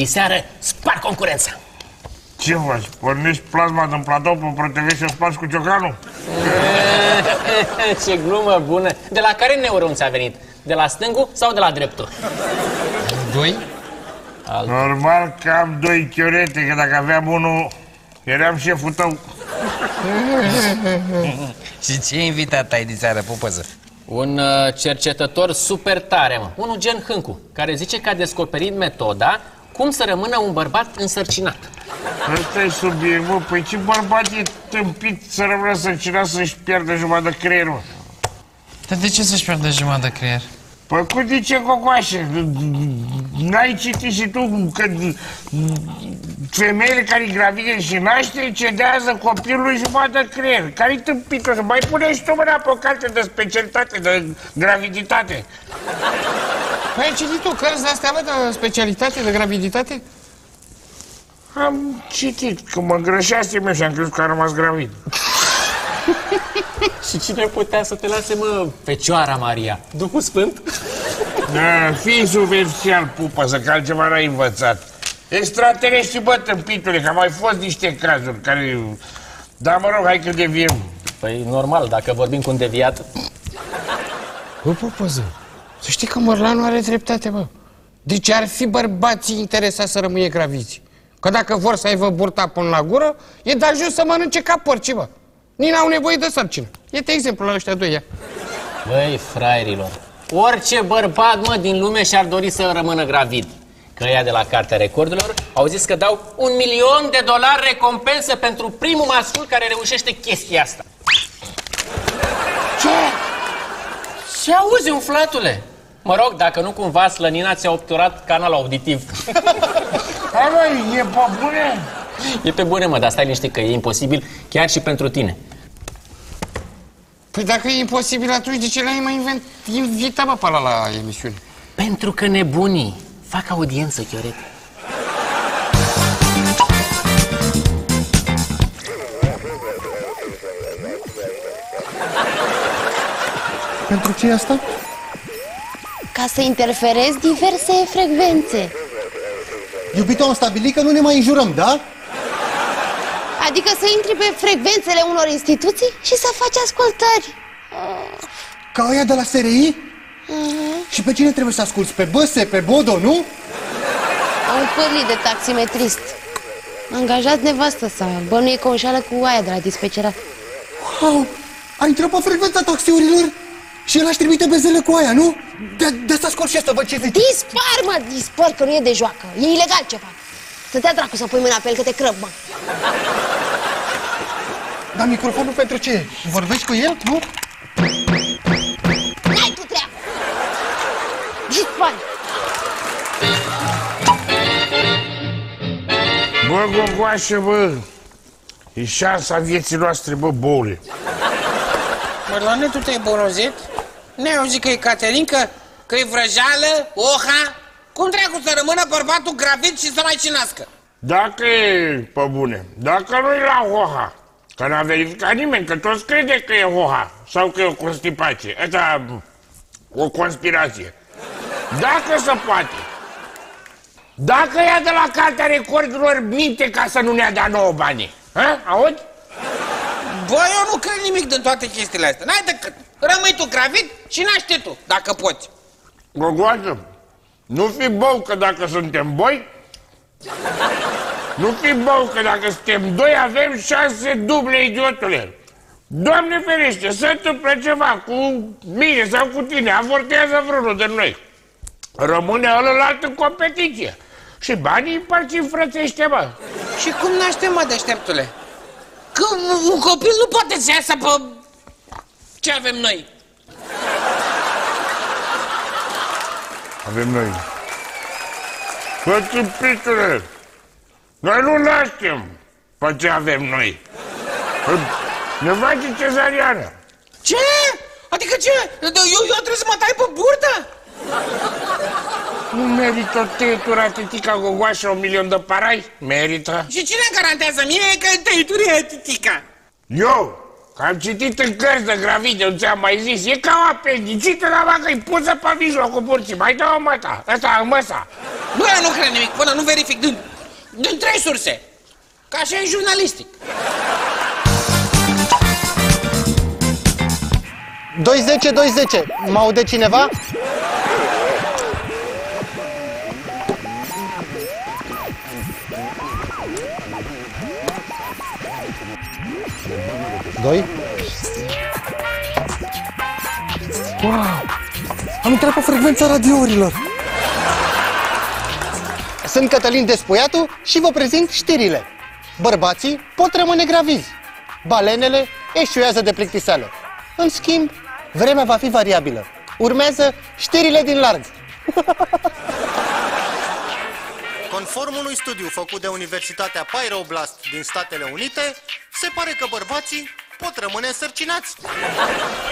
Diseară spar concurența. Ce faci? Pornești plasma din platou pe ProTV și o spargi cu ciocanul? Ce glumă bună. De la care neuron ți-a venit? De la stângul sau de la dreptul? Doi? Normal că am doi chiorete, că dacă aveam unul, eram șeful tău. Și ce invitat ai de seară, pupăză? Un uh, cercetător super tare, mă. Unul gen Hâncu, care zice că a descoperit metoda cum să rămână un bărbat însărcinat. Ăsta e subiect, mă. Păi ce bărbat e tâmpit să rămână sărcinat să-și pierdă jumătate de creier, mă? Dar de ce să-și pierdă jumătate de creier? Păi cum zice Cocoașe? N-ai citit și tu că femeile care gravide și naște cedează copilului jumătate de creier. Care-i tâmpită? Să mai pune și tu mâna pe o carte de specialitate, de graviditate. Păi ai citit tu cărți de-astea, mă, de specialitate, de graviditate? Am citit că mă îngrășasem eu și am crezut că am rămas gravid. Și cine putea să te lase, mă, Fecioara Maria? Duhul Sfânt? Da, fii superficial, pupă, să că altceva n-ai învățat. Extraterestri, bă, tâmpitule, că au mai fost niște cazuri care... Dar mă rog, hai că deviem. Păi normal, dacă vorbim cu un deviat. Bă, pupăză, să știi că Mărlanu are dreptate, bă. Deci ar fi bărbații interesați să rămâie graviți. Că dacă vor să aibă burta până la gură, e de ajuns să mănânce ca porci, bă. Nici n-au nevoie de sarcină. Iată exemplul la ăștia doi, ia. Băi, fraierilor, orice bărbat, mă, din lume și-ar dori să rămână gravid. Că ăia de la Cartea Recordurilor au zis că dau un milion de dolari recompensă pentru primul mascul care reușește chestia asta. Ce? Ce auzi, umflatule? Mă rog, dacă nu cumva slănina ți-a obturat canalul auditiv. Hai, mă, e pe bune? e pe bune, mă, dar stai liniște că e imposibil chiar și pentru tine. Păi dacă e imposibil, atunci de ce l-ai mai invent, invitat, bă, pe ăla la emisiune? Pentru că nebunii fac audiență, Chioret. Pentru ce e asta? Ca să interferezi diverse frecvențe. Iubito, am stabilit că nu ne mai înjurăm, da? Adică să intri pe frecvențele unor instituții și să faci ascultări. Ca aia de la SRI? Și pe cine trebuie să asculți? Pe Băse, pe Bodo, nu? Un pârlit de taximetrist. A angajat nevastă sa. Bănuie că o înșală cu aia de la dispecerat. Wow, a intrat pe frecvența taxiurilor și el aș trimite bezele cu aia, nu? De, de să ascult și asta, văd ce zici. Dispar, mă, dispar, că nu e de joacă. E ilegal ce fac. Să te dracu să pui mâna pe el, că te crăb, mă. Dar microfonul pentru ce? Vorbești cu el, nu? N-ai tu treabă. Dispar. Bă, Gogoașe, bă, e șansa vieții noastre, bă, boule. Mărlane, tu te-ai borozit? Ne-ai auzit că e Caterinca? Că e vrăjeală? Oha? Cum dracu să rămână bărbatul gravid și să mai cinască? Dacă e pe bune, dacă nu e la hoha, că n-a verificat nimeni, că toți crede că e hoha sau că e o constipație, asta o conspirație. Dacă se poate, dacă ea de la Cartea Recordurilor minte ca să nu ne-a dat nouă bani, ha? Auzi? Bă, eu nu cred nimic din toate chestiile astea. N-ai decât. Rămâi tu gravid și naște tu, dacă poți. Gogoasă, nu fi bău că dacă suntem boi, nu fi bău că dacă suntem doi avem șanse duble, idiotule. Doamne ferește, se întâmplă ceva cu mine sau cu tine, avortează vreunul de noi. Rămâne ălălalt în competiție. Și banii împărțim frățește, bă. Și cum naștem, mă, deșteptule? Că un- un copil nu poate să iasă pe... Ce avem noi? Avem noi. Bă, tâmpitule, noi nu naștem pe ce avem noi. Bă, Ne face cezariană. Ce? Adică ce? Eu, eu trebuie să mă tai pe burtă? Nu merită tăietura titica gogoașă un milion de parai? Merită. Și cine garantează mie că tăitură e titica? Eu, că am citit în cărți de gravide, nu ți-am mai zis, e ca o apendicită, dar dacă îi pusă pe mijlocul burții, mai dă-o măta, ăsta, măsa. Bă, nu cred nimic până nu verific din, din trei surse. Ca așa e jurnalistic. 210, 210. Mă aude cineva? Doi. Wow! Am intrat pe frecvența radiourilor. Sunt Cătălin Despoiatu și vă prezint știrile. Bărbații pot rămâne gravizi. Balenele eșuează de plictiseală. În schimb, vremea va fi variabilă. Urmează știrile din larg. Conform unui studiu făcut de Universitatea Pyroblast din Statele Unite, se pare că bărbații pot rămâne însărcinați.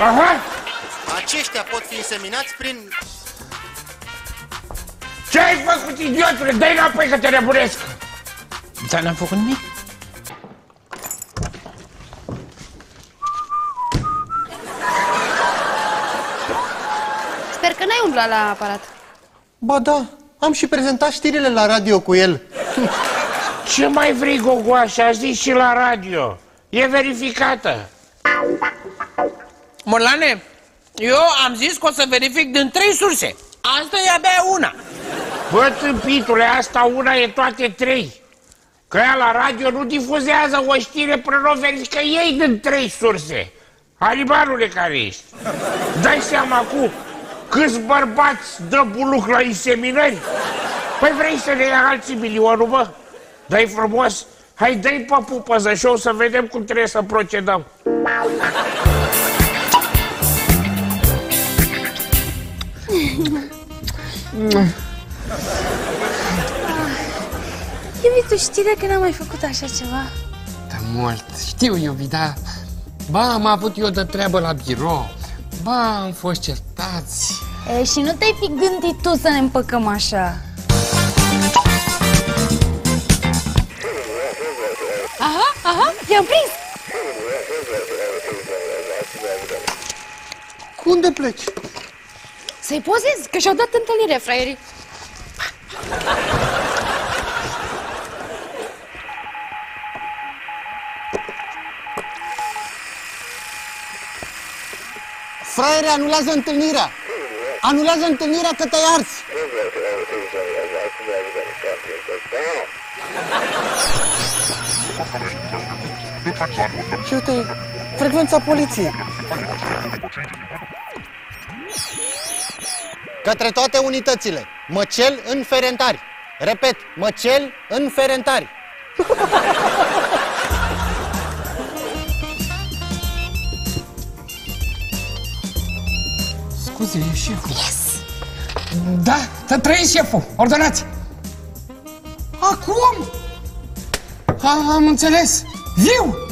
Aha! Aceștia pot fi inseminați prin... Ce ai făcut, idiotule? Dă-i înapoi că te nebunesc! Dar n-am făcut nimic. Sper că n-ai umblat la aparat. Ba da, am și prezentat știrile la radio cu el. Ce mai vrei, Gogoașa? A zis și la radio. E verificată. Morlane, eu am zis că o să verific din trei surse. Asta e abia una. Bă, tâmpitule, asta una e toate trei. Că ea la radio nu difuzează o știre până nu o verifică ei din trei surse. Alibanule care ești. Dai seama cu câți bărbați dă buluc la inseminări? Păi vrei să ne ia alții milionul, bă? Dai frumos, hai dai pe pupăză și o să vedem cum trebuie să procedăm. Iubi, tu știi că n-am mai făcut așa ceva? Da mult. Știu, iubi, da. Ba, am avut eu de treabă la birou. Ba, am fost certați. E, și nu te-ai fi gândit tu să ne împăcăm așa? Aha, aha, i-am prins! Cu unde pleci? Să-i pozezi, că și-au dat întâlnire, fraierii. Fraiere, anulează întâlnirea! Anulează întâlnirea că te-ai ars! Și uite, frecvența poliției. Către toate unitățile, măcel în ferentari. Repet, măcel în ferentari. Scuze, e șeful. Yes! Da, să trăiți șeful. Ordonați! Acum? A, am înțeles. Viu!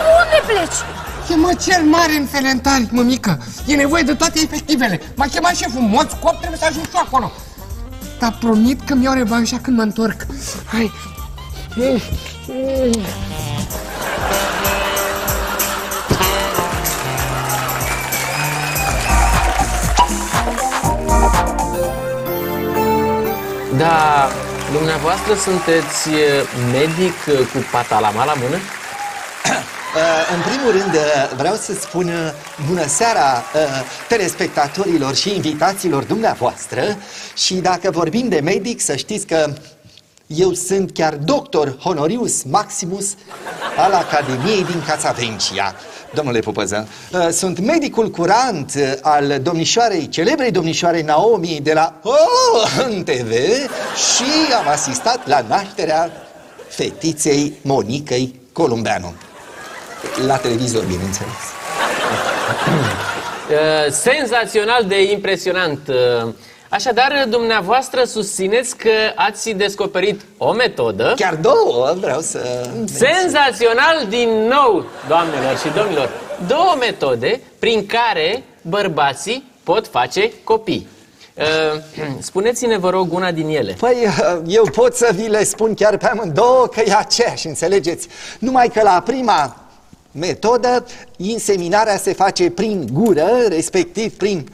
Unde pleci? E mă cel mare în felentari, mămică. E nevoie de toate efectivele. M-a chemat șeful, mod scop, trebuie să ajung și eu acolo. Dar promit că mi-au revanșa când mă întorc. Hai. Da, dumneavoastră sunteți e, medic e, cu patalama la mână? Uh, În primul rând, uh, vreau să spun uh, bună seara uh, telespectatorilor și invitaților dumneavoastră și dacă vorbim de medic, să știți că eu sunt chiar doctor honorius maximus al Academiei din Casavencia. Domnule Pupăză, uh, sunt medicul curant uh, al domnișoarei, celebrei domnișoarei Naomi de la Oh, în TV și am asistat la nașterea fetiței Monicăi Columbeanu. La televizor, bineînțeles. E, Senzațional de impresionant. E, Așadar, dumneavoastră susțineți că ați descoperit o metodă Chiar două vreau să... senzațional din nou, doamnelor și domnilor, două metode prin care bărbații pot face copii. E, Spuneți-ne, vă rog, una din ele. Păi, eu pot să vi le spun chiar pe amândouă că e aceeași, înțelegeți? Numai că la prima metodă, inseminarea se face prin gură, respectiv prin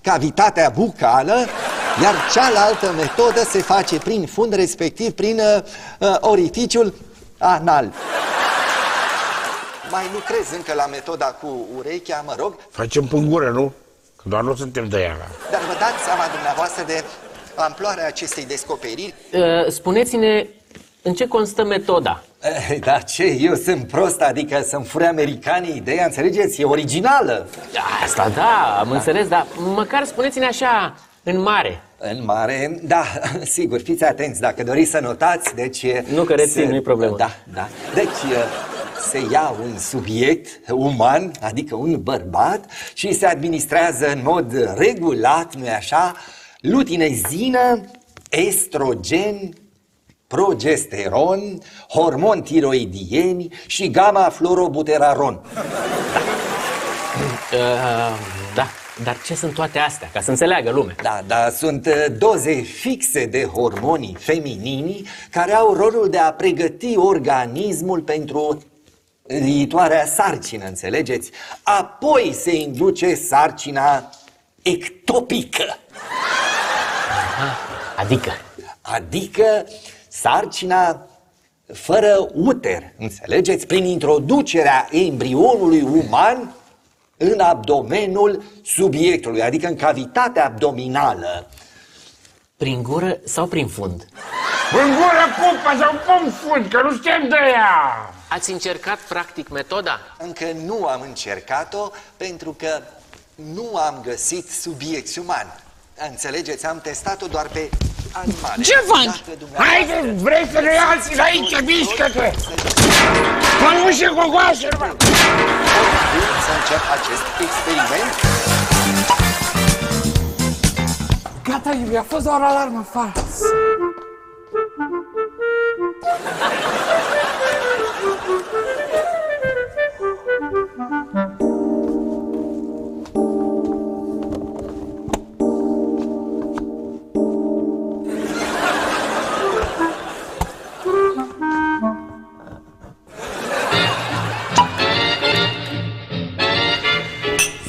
cavitatea bucală, Iar cealaltă metodă se face prin fund, respectiv prin uh, uh, orificiul anal. Mai lucrez încă la metoda cu urechea, mă rog, Facem pângură, nu? Că doar nu suntem de ea. dar vă dați seama dumneavoastră de amploarea acestei descoperiri? Uh, Spuneți-ne în ce constă metoda. Eh, Da, ce? Eu sunt prost, adică să-mi fure americanii ideea, înțelegeți? E originală. Asta da, am înțeles, dar măcar spuneți-ne așa, în mare. În mare, da, sigur, fiți atenți, dacă doriți să notați, deci... e- Nu, că rețin, se- nu-i problemă. Da, da. Deci e, se ia un subiect uman, adică un bărbat, și se administrează în mod regulat, nu-i așa, lutinezină, estrogen, progesteron, hormon tiroidieni și gamma fluorobuteraron. Uh, da, dar ce sunt toate astea, ca să înțeleagă lumea? Da, da, sunt uh, doze fixe de hormonii feminini care au rolul de a pregăti organismul pentru viitoarea sarcină, înțelegeți? Apoi se induce sarcina ectopică, Adică, adică sarcina fără uter, înțelegeți? Prin introducerea embrionului uman în abdomenul subiectului, adică în cavitatea abdominală. prin gură sau prin fund? Pângură, pupa sau pom fund, că nu suntem de ea. Ați încercat practic metoda? Încă nu am încercat-o pentru că nu am găsit subiecti umani. Înțelegeți, am testat-o doar pe animale. Ce faci? Dacă dumneavoastră Haide, vrei să ne ia alții de aici, mișcă-te! Pănușe gogoașe, mă! doriți să încep acest experiment, Gata, Iulia, a fost doar o alarmă falsă.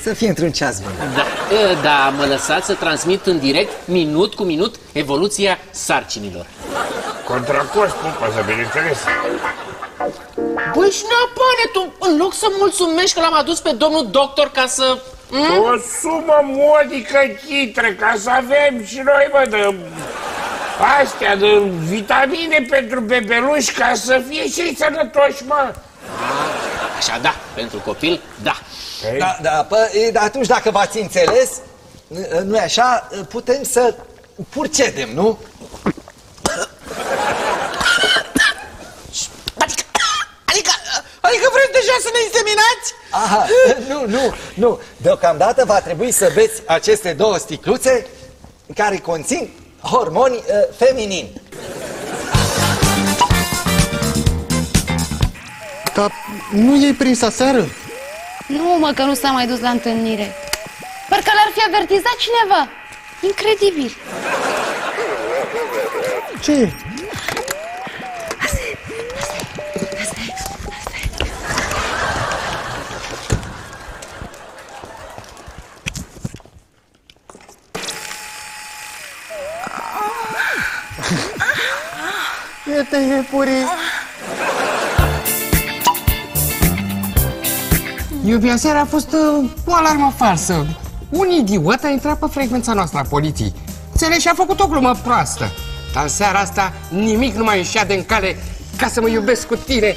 Să fie într-un ceas bun. Da, uh, da, mă lăsați să transmit în direct, minut cu minut, evoluția sarcinilor. Contra cost, pupa, să bineînțeles. Băi, și neapane, tu, în loc să mulțumești că l-am adus pe domnul doctor ca să... Mm? O sumă modică, chitre, ca să avem și noi, mă, de astea, de vitamine pentru bebeluși, ca să fie și ei sănătoși, mă. Așa, da, pentru copil, da. Da, da, pă, e, da, atunci dacă v-ați înțeles, nu e așa, putem să purcedem, nu? Adică, adică, adică vreți deja să ne inseminați? Aha, nu, nu, nu. Deocamdată va trebui să beți aceste două sticluțe care conțin hormoni uh, feminini. Dar nu e prins aseară? Nu, mă, că nu s-a mai dus la întâlnire. Parcă l-ar fi avertizat cineva. Incredibil. Ce? Iete, iepuri! Iubia, seara a fost uh, o alarmă falsă. Un idiot a intrat pe frecvența noastră a poliției. Înțelegi și a făcut o glumă proastă. Dar în seara asta nimic nu mai ieșea de în cale ca să mă iubesc cu tine.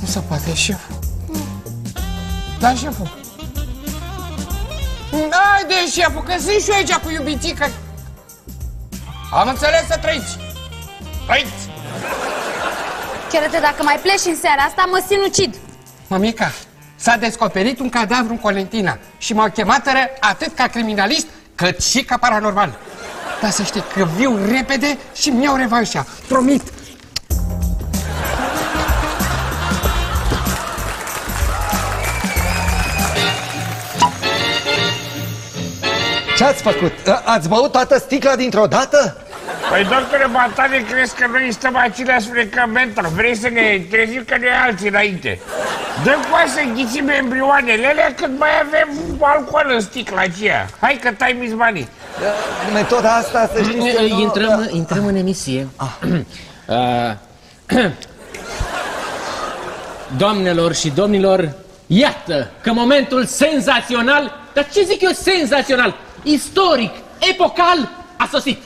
Nu se poate, șef. Da, șeful. Haide, șeful, că sunt și eu aici cu iubitica. Am înțeles să trăiți. Trăiți! Chiar de dacă mai pleci în seara asta, mă sinucid. Mămica, s-a descoperit un cadavru în Colentina și m-au chemat atât ca criminalist cât și ca paranormal. Dar să știi că viu repede și mi iau revanșa. Promit. Ce ați făcut? A- Ați băut toată sticla dintr-o dată? Păi, doctore Batane, crezi că noi stăm aceleași frecamente? Vrei să ne trezim că noi alții înainte? Dă cu să înghițim embrioanele alea cât mai avem alcool în sticla aceea. Hai că tai mizmanii. Metoda asta, să știți că nu- Intrăm, intrăm în emisie. Uh, Doamnelor și domnilor, iată că momentul senzațional, dar ce zic eu senzațional, istoric, epocal, a sosit.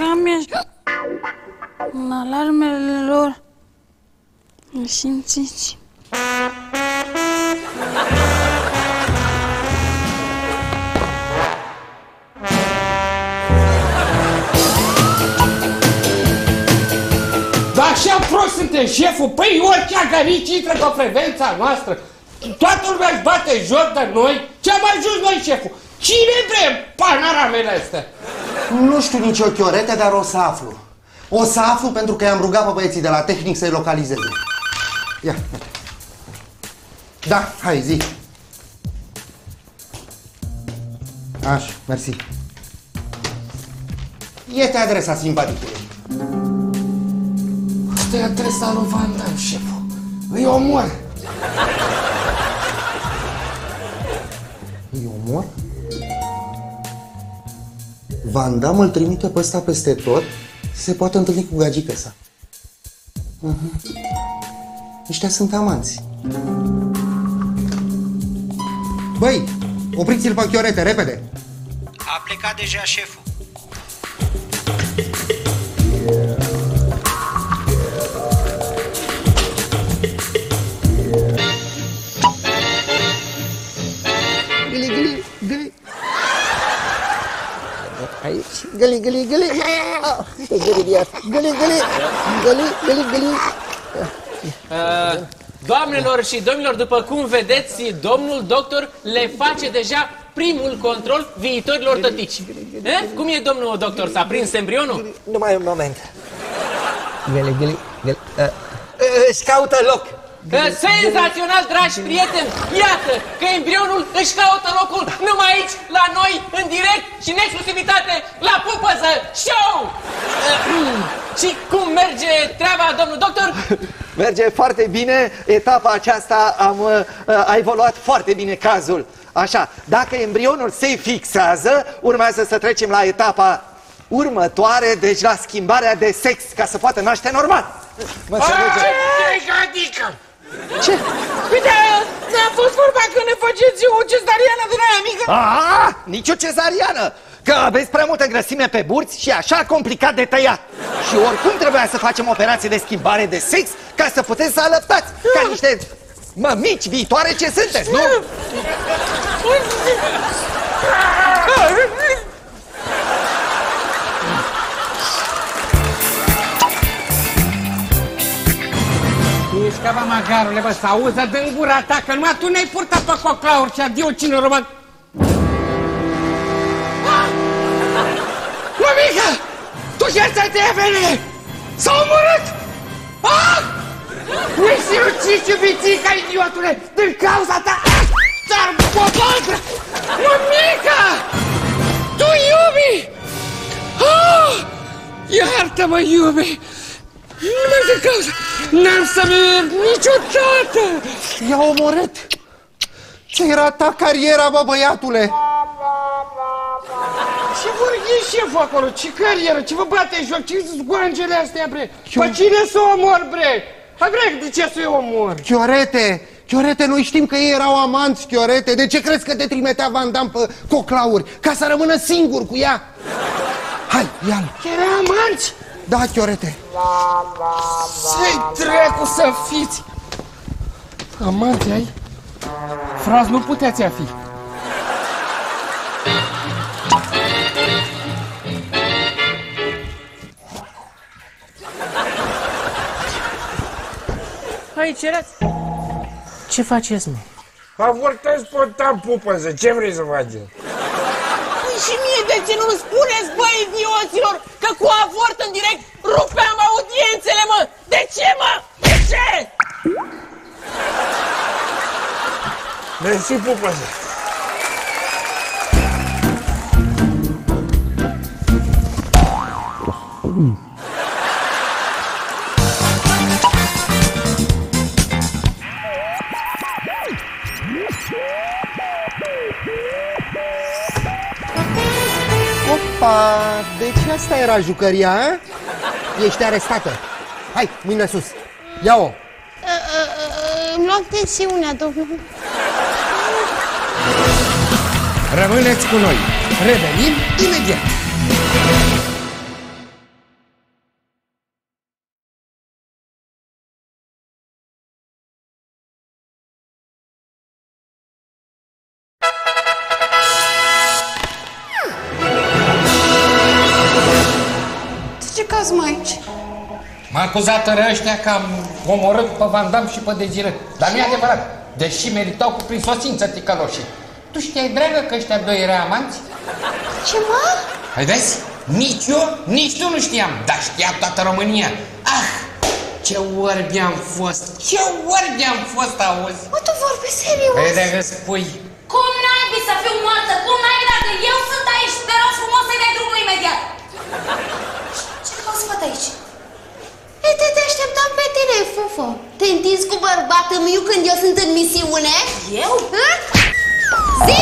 Băgam așa în alarmele lor. Îl simțiți? Dar așa prost suntem, șeful? Păi orice agarici intră pe frecvența noastră. Toată lumea își bate joc de noi. Ce am ajuns noi, șeful? Cine vrem panaramele astea? Nu știu nici o chiorete, dar o să aflu. O să aflu pentru că i-am rugat pe băieții de la tehnic să-i localizeze. Ia, uite. Da, hai, zi. Așa, mersi. Este adresa simpaticului. Asta e adresa lui Van Damme, șeful. Îi omor. Îi omor? Van Damme îl trimite pe ăsta peste tot se poate întâlni cu gagică sa. Uh-huh. Ăștia sunt amanți. Băi, opriți-l pe chiorete, repede! A plecat deja șeful. Aici, gâli, gâli, gâli. Ah, Gâli, gâli, gâli, gâli, gâli, gâli. Uh, Doamnelor și domnilor, după cum vedeți, domnul doctor le face deja primul control viitorilor tătici. Eh? Cum e, domnul doctor? S-a prins embrionul? Numai un moment. Găli, găli, găli. Uh, își caută loc. Uh, Senzațional, dragi prieteni! Iată că embrionul își caută locul numai aici, la noi, în direct și în exclusivitate, la Pupăză Show! Uh, și cum merge treaba, domnul doctor? Merge foarte bine. Etapa aceasta am, uh, a evoluat foarte bine cazul. Așa, dacă embrionul se fixează, urmează să trecem la etapa următoare, deci la schimbarea de sex, ca să poată naște normal. Mă înțelege? Ai, adică! Ce? Uite, n-a fost vorba că ne faceți o cezariană din aia mică? A, nici o cezariană! Că aveți prea multă grăsime pe burți și așa complicat de tăiat. Și oricum trebuia să facem operație de schimbare de sex ca să puteți să alăptați ca niște mămici viitoare ce sunteți, nu? Ești ca magarule, bă, să auză din gura ta, că numai tu ne-ai purtat pe coclauri și adio cine roman. Mămica! Tu și ăsta te venele! S-a omorât! Ah! Nu-i sinucis, iubițica, idiotule! Din cauza ta! Ah! Dar popotră! Mămica! Tu iubi! Ah! Iartă-mă, iubi! Numai din cauza! N-am să merg niciodată! I-a omorât! Ce era ta cariera, bă, băiatule? Ce vorbiți șeful acolo? Ce carieră? Ce vă bate joc? Ce zgoangele astea, bre? Pe cine să omor, bre? Hai, bre, de ce să-i omor? Chiorete! Chiorete, noi știm că ei erau amanți, Chiorete. De ce crezi că te trimitea Van Damme pe coclauri? Ca să rămână singur cu ea? Hai, ia-l! Era amanți? Da, Chiorete. Să-i dracu să fiți! Amanți ai? Frați nu puteți a fi. Hai, cerați! Ce faceți, mă? Avortez spontan pupăză, ce vrei să facem? și mie de ce nu-mi spuneți, băi, idioților, că cu avort în direct rupeam audiențele, mă? De ce, mă? De ce? Mersi, pupăze. Mm-hmm. Opa, deci asta era jucăria, a? Ești arestată. Hai, mâine sus. Ia-o. Uh, uh, uh, Îmi luam tensiunea, domnul. Rămâneți cu noi. Revenim imediat. M-a acuzat ăștia că am omorât pe Van Damme și pe Deziră. Dar nu e adevărat. Deși meritau cu prisosință ticăloșii. Tu știai, dragă, că ăștia doi erau amanți? Ce mă? Hai vezi? Nici eu, nici tu nu știam, dar știa toată România. Ah, ce orbi am fost, ce orbi am fost, auzi? Mă, tu vorbești serios? Păi de spui, Cum naibii să fiu moartă? Cum naibii dacă eu sunt aici? Te rog frumos să-i dai drumul imediat. Ce cauți fata aici? Ei, te, te așteptam pe tine, fufă. Te întinzi cu bărbatul meu când eu sunt în misiune? Eu? Hă? Zi!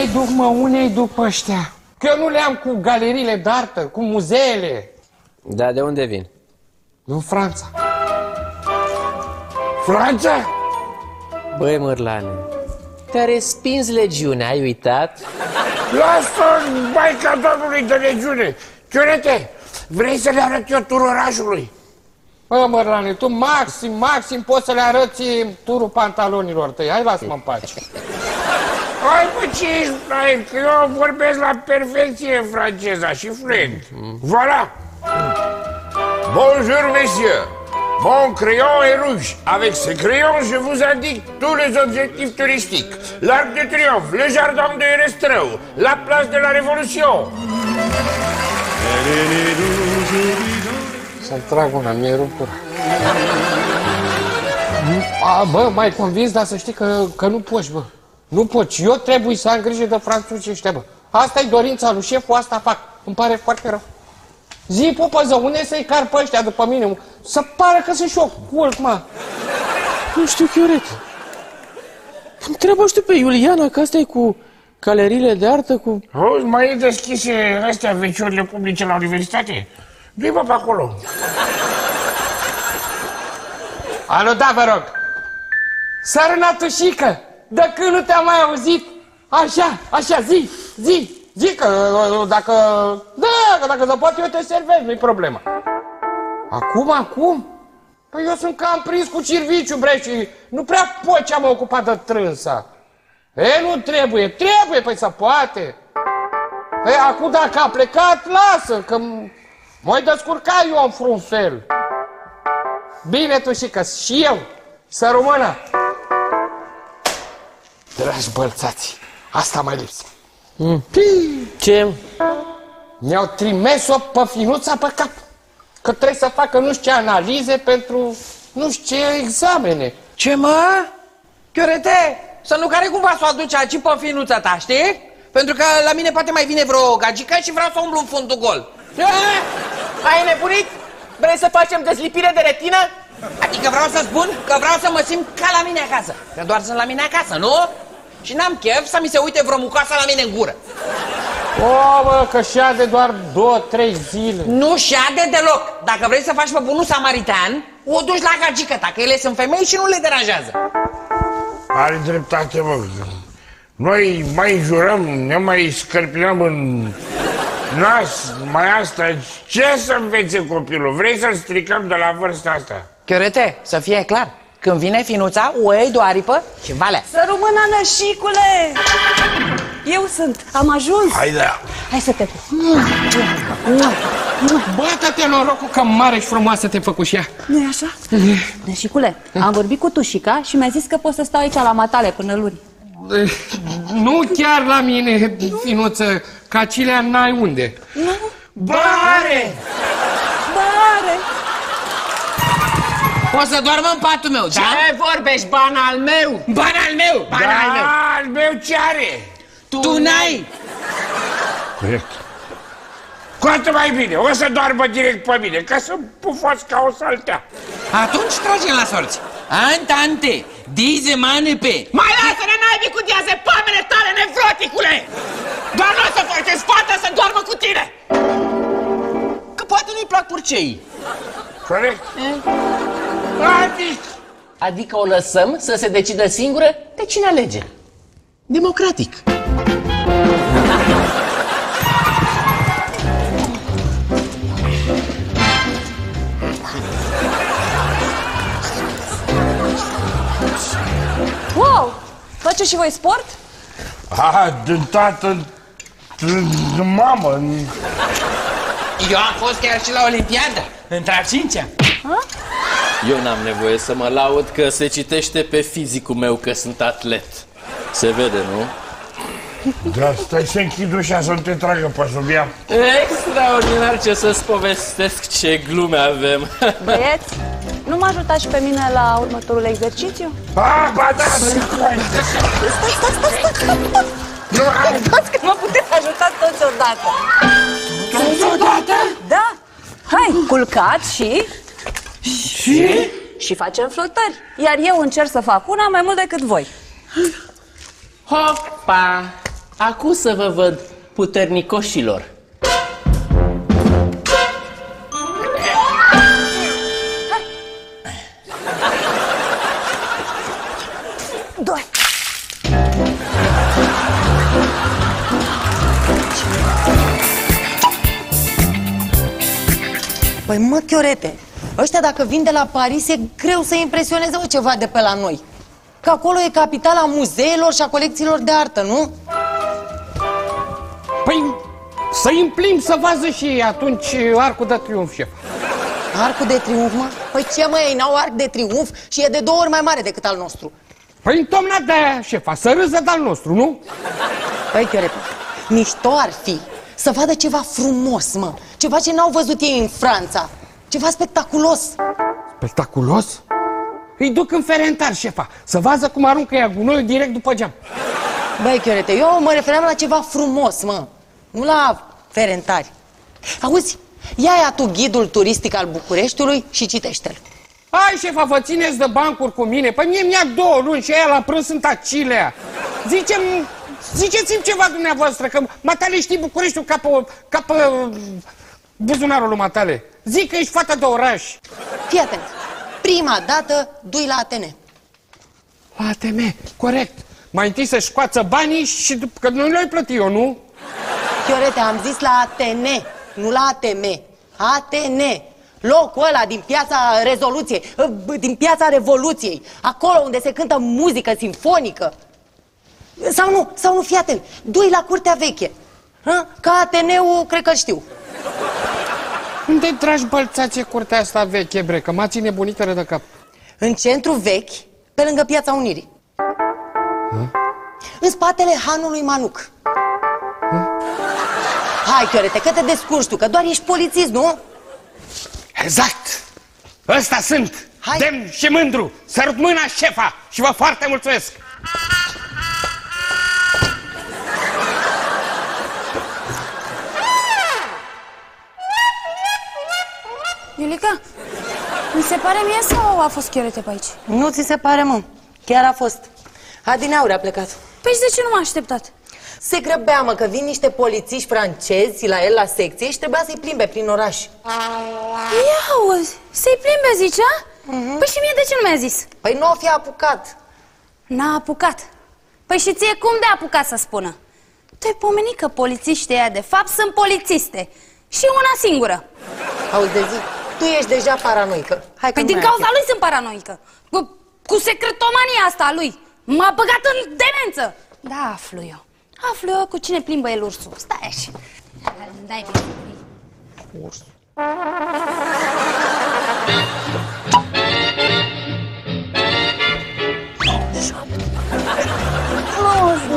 Unei duc, mă, unei duc pe ăștia? Că eu nu le-am cu galeriile de artă, cu muzeele. Da, de unde vin? În Franța. Franța? Băi, Mărlane, te-a respins legiunea, ai uitat? Lasă-o, Maica Domnului de legiune! Ciorete, vrei să le arăt eu turorașului? Bă, Mărlane, tu maxim, maxim poți să le arăți turul pantalonilor tăi. Hai, lasă-mă în pace. Hai, bă, ce ești, frate, că eu vorbesc la perfecție franceza și fluent. Voilà! Bonjour, messieurs! Mon crayon est rouge. Avec ce crayon, je vous indique tous les objectifs touristiques. L'Arc de Triomphe, le Jardin de Erestreu, la place de la Révolution. Să-mi trag una, mi-e rupt gura. A, bă, mai convins, dar să știi că, că nu poți, bă. Nu poți. Eu trebuie să am grijă de franțuzii ăștia, bă. Asta e dorința lui șeful, asta fac. Îmi pare foarte rău. Zi, pupăză, unde să-i car pe ăștia după mine? Să pară că sunt și eu cult, mă. Nu știu, Chioret. Întreabă și tu pe Iuliana, că asta e cu galeriile de artă, cu... Auzi, mai e deschise astea veciorile publice la universitate? Du-i bă pe acolo. Alo, da, vă rog. Sărănatușică, de când nu te-am mai auzit? Așa, așa, zi, zi, zi că uh, dacă... Da, că dacă se poate eu te servez, nu-i problemă. Acum, acum? Păi eu sunt cam prins cu cirviciu, bre, și nu prea pot ce am ocupat de trânsa. E, nu trebuie, trebuie, păi să poate. E, acum dacă a plecat, lasă, că m- m-voi descurca eu în vreun fel. Bine tu și că și eu, să rămână. Dragi bălțați, asta mai lipsă. Ce? Mi-au trimis-o pe finuța pe cap. Că trebuie să facă nu știu ce analize pentru nu știu ce examene. Ce mă? Chiorete, să nu care cumva să o aduci aici pe finuța ta, știi? Pentru că la mine poate mai vine vreo gagică și vreau să umblu în fundul gol. Ai nebunit? Vrei să facem deslipire de retină? Adică vreau să spun că vreau să mă simt ca la mine acasă. Că doar sunt la mine acasă, nu? Și n-am chef să mi se uite vreo mucoasă la mine în gură. O, bă, că șade doar două, trei zile. Nu șade deloc. Dacă vrei să faci pe bunul samaritan, o duci la gagică ta, că ele sunt femei și nu le deranjează. Are dreptate, mă. Noi mai jurăm, ne mai scărpinăm în nas, mai asta. Ce să învețe copilul? Vrei să-l stricăm de la vârsta asta? Chiorete, să fie clar. Când vine finuța, o iei de o aripă și valea. Să rămână nășicule! Eu sunt, am ajuns. Haide! Hai să te Bată-te norocul că mare și frumoasă te făcut și ea. nu e așa? Nășicule, am vorbit cu tușica și mi-a zis că pot să stau aici la matale până luni. Nu chiar la mine, finuță, ca cilea n-ai unde. Nu? Bare! Bare! O să doarmă în patul meu, da? Ce vorbești, ban al meu? Ban al meu! Ban al meu! Da, al meu ce are? Tu n-ai! Corect. Cu atât mai bine, o să doarmă direct pe mine, ca să pufați ca o saltea. Atunci tragem la sorți. Antante, dize mane pe. Mai lasă-ne naibii cu diazepamele tale, nevroticule! Doar nu o să forțezi fata să doarmă cu tine! Că poate nu-i plac purceii. Corect? Adică, Adică o lăsăm să se decidă singură de cine alege. Democratic. Wow! Faceți și voi sport? a, din tată, din mamă, Eu am fost chiar și la Olimpiadă, între a cincea. Eu n-am nevoie să mă laud că se citește pe fizicul meu că sunt atlet. Se vede, nu? da, stai să închid ușa să nu te tragă pe sub ea. Extraordinar ce să-ți povestesc ce glume avem. Băieți, nu mă ajutați și pe mine la următorul exercițiu? A, ba da, Uitați că mă puteți ajuta toți odată. Toți odată? Da. Hai, culcați și... Și? Și facem flotări. Iar eu încerc să fac una mai mult decât voi. Hopa! Acum să vă văd puternicoșilor. Doi. Păi mă, Chiorete, ăștia dacă vin de la Paris e greu să impresioneze o ceva de pe la noi. Că acolo e capitala muzeelor și a colecțiilor de artă, nu? Păi să implim să vază și ei atunci arcul de triumf, șef. Arcul de triumf, mă? Păi ce mă, ei n-au arc de triumf și e de două ori mai mare decât al nostru. Păi întomnat de aia, șefa, să râză de-al nostru, nu? Păi, Chiorete, mișto ar fi să vadă ceva frumos, mă. Ceva ce n-au văzut ei în Franța. Ceva spectaculos. Spectaculos? Îi duc în ferentar, șefa, să vadă cum aruncă ea gunoiul direct după geam. Băi, Chiorete, eu mă refeream la ceva frumos, mă. Nu la ferentari. Auzi, ia ia tu ghidul turistic al Bucureștiului și citește-l. Hai, șefa, vă țineți de bancuri cu mine? Păi mie mi-a două luni și aia la prânz sunt acilea. Zicem, ziceți-mi ceva dumneavoastră, că matale știi Bucureștiul ca pe, ca pe buzunarul lui matale. Zic că ești fata de oraș. Fii atent. Prima dată dui la ATN. La ATM, corect. Mai întâi să-și scoață banii și după că nu le-ai plătit eu, nu? Chiorete, am zis la ATN, nu la ATM. ATN. Locul ăla din piața Rezoluției, ă, b- din piața Revoluției, acolo unde se cântă muzică sinfonică. Sau nu, sau nu, fii atent, dui la curtea veche. Hă? Ca Ateneu, cred că știu. Unde tragi bălțație curtea asta veche, bre, că m-a ține bunică de cap. În centru vechi, pe lângă Piața Unirii. În spatele hanului Manuc. Hai, Chiorete, că te descurci tu, că doar ești polițist, nu? Exact! Ăsta sunt! Hai. Demn și mândru! Sărut mâna șefa și vă foarte mulțumesc! Iulica, mi se pare mie sau a fost chiorete pe aici? Nu ți se pare, mă. Chiar a fost. Adineauri a plecat. Păi și de ce nu m-a așteptat? Se grăbea, mă, că vin niște polițiști francezi la el la secție și trebuia să-i plimbe prin oraș. Ia auzi, să-i plimbe, zicea? Păi și mie de ce nu mi-a zis? Păi nu o fi apucat. N-a apucat. Păi și ție cum de apucat să spună? Tu ai pomenit că polițiștii ăia de fapt sunt polițiste. Și una singură. Auzi, de zi, tu ești deja paranoică. Hai că Păi nu din mai cauza afli. lui sunt paranoică. Cu, cu secretomania asta a lui. M-a băgat în demență. Da, aflu eu. Aflu eu cu cine plimbă el ursul. Stai așa. Dai bine.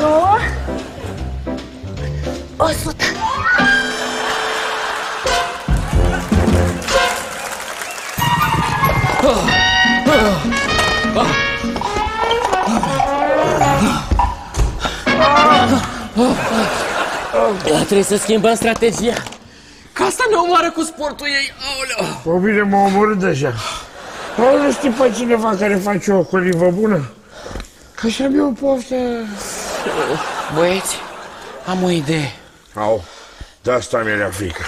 Nouă. O sută. Trebuie să schimbăm strategia. Ca asta ne omoară cu sportul ei. Aoleu. Pe mine m-a omorât deja. Au nu știi pe cineva care face o colivă bună? Că și-am eu poftă. Băieți, am o idee. Au, de asta mi-era frică.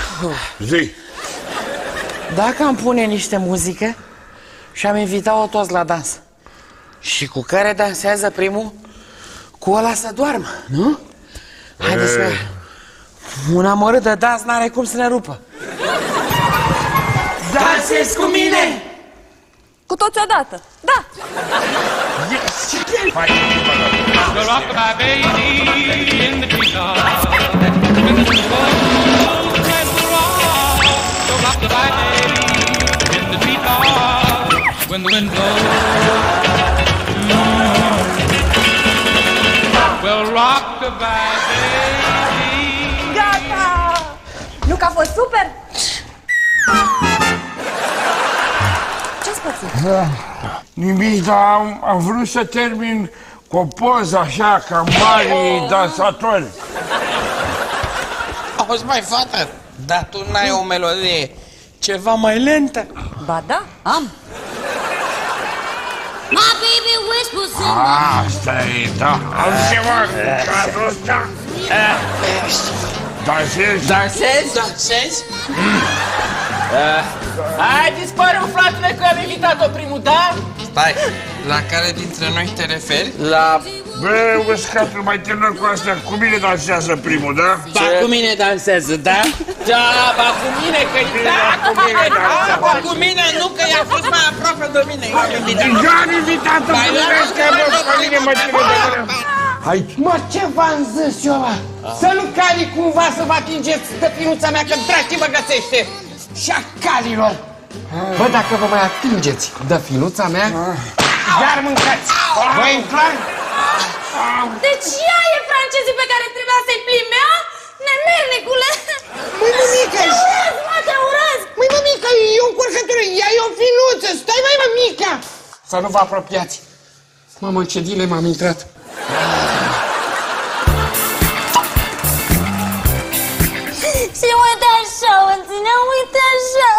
Zi, Dacă am pune niște muzică și am invitat-o toți la dans, și cu care dansează primul, cu ăla să doarmă, nu? Haideți că un amărât de dans n-are cum să ne rupă. Dansezi cu mine! Cu toți odată. Da. The rockabye baby in the treetop. When the wind blows, let the rock. The rockabye Nu că a fost super? Ce-ți pățit? nimic, dar am, am vrut să termin cu o poză așa, ca mari dansatori. Auzi, mai fată, dar tu n-ai o melodie ceva mai lentă? Ba da, am. My baby whispers in Asta e, da. Am ceva cu cadrul ăsta. Dansezi? Dansezi? Dansezi? Ai dispărut, fratele, că am invitat-o primul, da? Stai, la care dintre noi te referi? La... Bă, uscatul mai tânăr cu asta, cu mine dansează primul, da? Ba cu mine dansează, da? Da, ba cu mine, că da, cu mine dansează. Ba, cu mine nu, că i-a fost mai aproape de mine. Eu am invitat. Deja am invitat-o, Ba, eu vezi că nu- mă, pe mine mă ține de mână. Hai, mă, ce v-am zis eu, mă? Să nu cari cumva să vă atingeți de finuța mea, că draci vă găsește! Șacalilor! Bă, dacă vă mai atingeți de finuța mea, iar mâncați! Vă e clar? Deci ea e francezii pe care trebuia să-i plimbe, a? Nemernicule! Măi, mămică! Te urăsc, mă, te urăsc! Măi, mămică, e o încurcătură, ea e o finuță! Stai, mai mămica! Să nu vă apropiați! Mamă, ce dile m-am intrat! Și uite așa.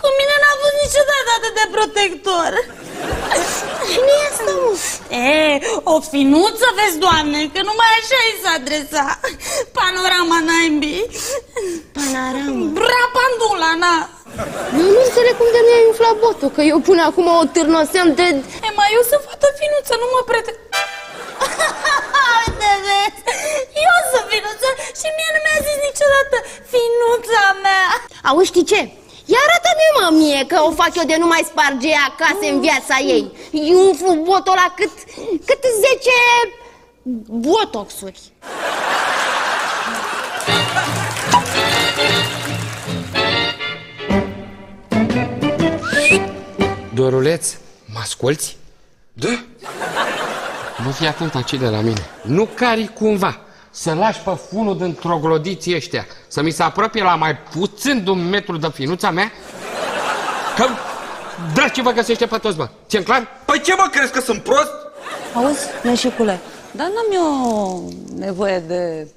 Cu mine n-a fost niciodată atât de protector. Nu e asta, mă. E, o finuță, vezi, doamne, că numai așa îi s-a adresa. Panorama naimbii. Panorama. Rapandula, na. Eu nu înțeleg cum de nu ai umflat botul, că eu până acum o târnoseam de... E, mai eu sunt fată finuță, nu mă prete... Uite, vezi, eu sunt finuță și mie nu mi-a zis niciodată finuța mea. Auzi, știi ce? Ea arată Spune mă mie că o fac eu de nu mai sparge ea acasă în viața ei Eu umflu botul la cât, cât 10 botoxuri Doruleț, mă asculți? Da? Nu fii atent aici de la mine. Nu cari cumva să lași pe funul din troglodiții ăștia să mi se apropie la mai puțin de un metru de finuța mea? Că draci vă găsește pe toți, bă. ți clar? Păi ce mă, crezi că sunt prost? Auzi, neșicule, dar n-am eu nevoie de...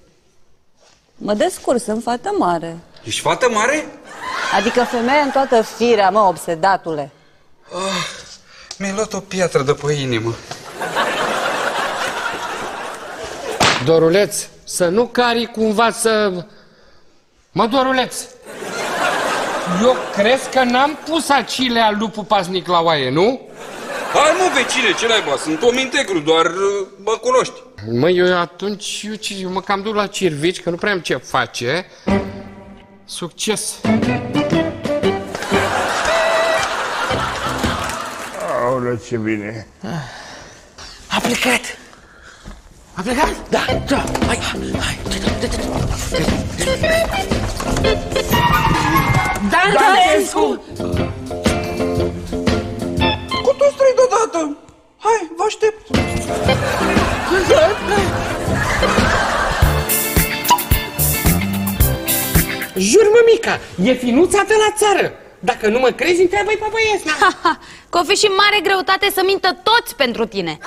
Mă descurc, sunt fată mare. Ești fată mare? Adică femeie în toată firea, mă, obsedatule. Ah, mi-ai luat o piatră de pe inimă. Doruleț, să nu cari cumva să... Mă, Doruleț, eu crezi că n-am pus acile al lupul pasnic la oaie, nu? Hai mă, vecine, ce naiba, sunt om integru, doar uh, mă cunoști. Mă, eu atunci, eu, ce, eu mă cam duc la cirvici, că nu prea am ce face. Succes! Aoleu, ce bine. A plecat. A plecat? Da. Da. Hai, hai. Dantescu! Cu toți trei deodată. Hai, vă aștept. Jur, mămica, e finuța de la țară. Dacă nu mă crezi, întreabă-i pe băieți, na? Că o fi și mare greutate să mintă toți pentru tine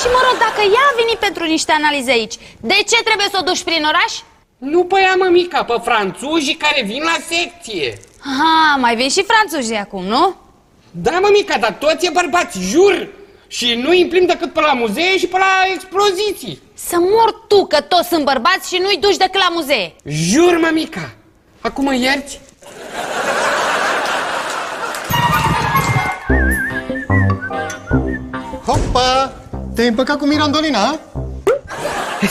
Și mă rog, dacă ea a venit pentru niște analize aici De ce trebuie să o duci prin oraș? Nu pe ea, mămica, pe franțuzii care vin la secție Ha, mai vin și franțuzii acum, nu? Da, mămica, dar toți e bărbați, jur Și nu îi plimb decât pe la muzee și pe la expoziții Să mor tu că toți sunt bărbați și nu-i duci decât la muzee Jur, mămica Acum mă ierți? Hopa! Te-ai împăcat cu Mirandolina, a?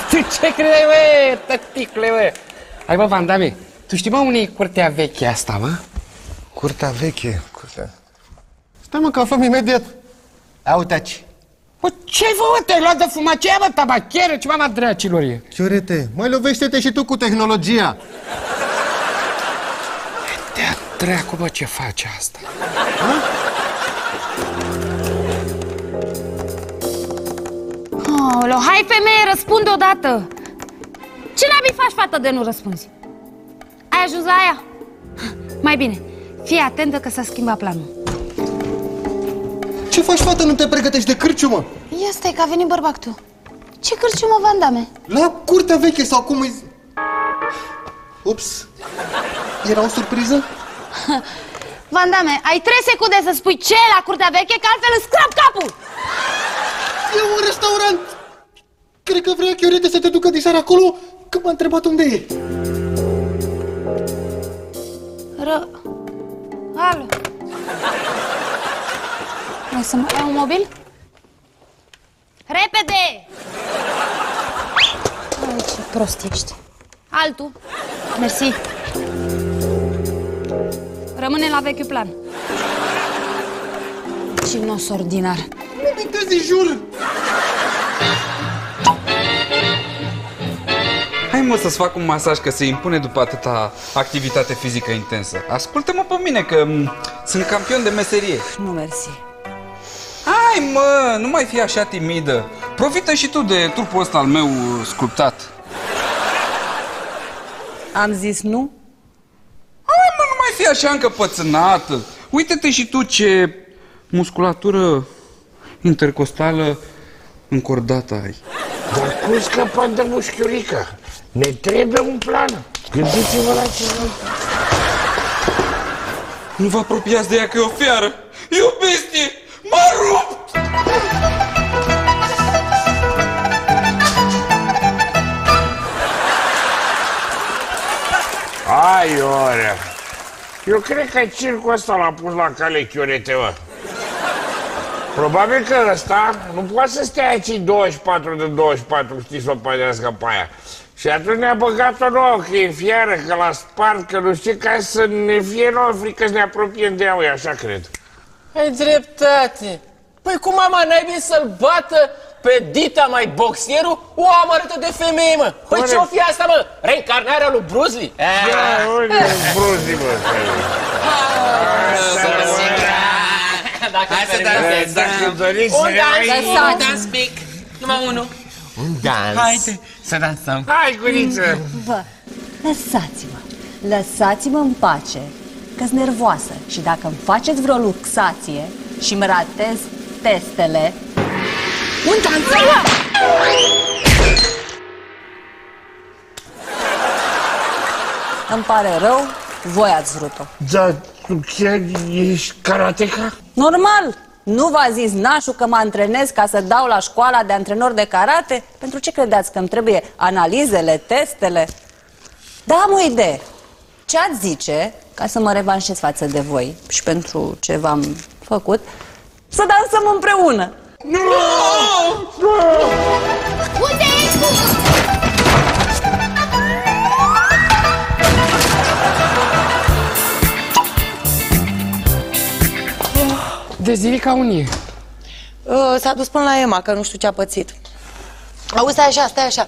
Tu ce credeai, bă, tăticule, bă? Hai, bă, Vandame, tu știi, bă, unde e curtea veche asta, mă? Curtea veche, curtea... Stai mă, că aflăm imediat. Ia uite aici. Bă, ce-ai fă, bă? Te-ai luat de fumat? Ce bă, tabacheră? Ce mama dracilor e? Chiorete, mai lovește-te și tu cu tehnologia. Te-a dracu, bă, ce face asta? Aoleu, hai femeie, răspunde odată Ce n-abi faci, fată, de nu răspunzi? Ai ajuns la aia? Mai bine, fii atentă că s-a schimbat planul Ce faci, fată? Nu te pregătești de cârciumă? Ia stai că a venit bărbatul Ce cârciumă, Vandame? La curtea veche sau cum îi... Ups. Era o surpriză? Vandame, ai 3 secunde să spui ce e la curtea veche, că altfel îți scrap capul E un restaurant! Cred că vrea Chiorete să te ducă diseară acolo când m-a întrebat unde e. Ră... Alo Mai să mai iau un mobil? Repede! Ai, ce prost ești Altul Mersi Rămâne la vechiul plan Cinos ordinar Nu mintezi, jur! Mă să-ți fac un masaj că se impune după atâta activitate fizică intensă. Ascultă-mă pe mine că m, sunt campion de meserie. Nu mersi. Hai mă, nu mai fi așa timidă. Profită și tu de trupul ăsta al meu uh, sculptat. Am zis nu? Hai mă, nu mai fi așa încăpățânată. Uite-te și tu ce musculatură intercostală încordată ai. Dar cum scăpăm de mușchiurică? Ne trebuie un plan. Gândiți-vă la ceva. Nu vă apropiați de ea că e o fiară. E o bestie. Mă rup! Ai, ore. Eu cred că circul ăsta l-a pus la cale chiorete, mă. Probabil că ăsta nu poate să stea aici 24 de 24, știți, să o pădească pe aia. Și atunci ne-a băgat o nouă cheie în fiară, că l-a spart, că nu știu, ca să ne fie nouă frică să ne apropiem de ea, ui, așa cred. Ai dreptate. Păi cum mama naibii să-l bată pe Dita mai boxierul o amărâtă de femeie, mă? Păi Corect. ce-o fi asta, mă? Reîncarnarea lui Bruce Lee? Ia, unde e Bruce Lee, mă? Dacă Hai să permiteți. dansăm. Dacă doriți să Un ne dans, mai... Un dans mic, numai unul. Un dans. Haide să dansăm. Hai, guriță! Vă, lăsați-mă, lăsați-mă în pace, că sunt nervoasă și dacă îmi faceți vreo luxație și îmi ratez testele, Un dans! îmi pare rău, voi ați vrut-o. Dar tu chiar ești karateca? Normal! Nu v-a zis nașul că mă antrenez ca să dau la școala de antrenor de karate? Pentru ce credeți că îmi trebuie analizele, testele? Da, am o idee. Ce ați zice, ca să mă revanșez față de voi și pentru ce v-am făcut, să dansăm împreună? Unde ești? Dezirica unie. Uh, S-a dus până la Emma, că nu știu ce a pățit. Auzi, stai așa, stai așa.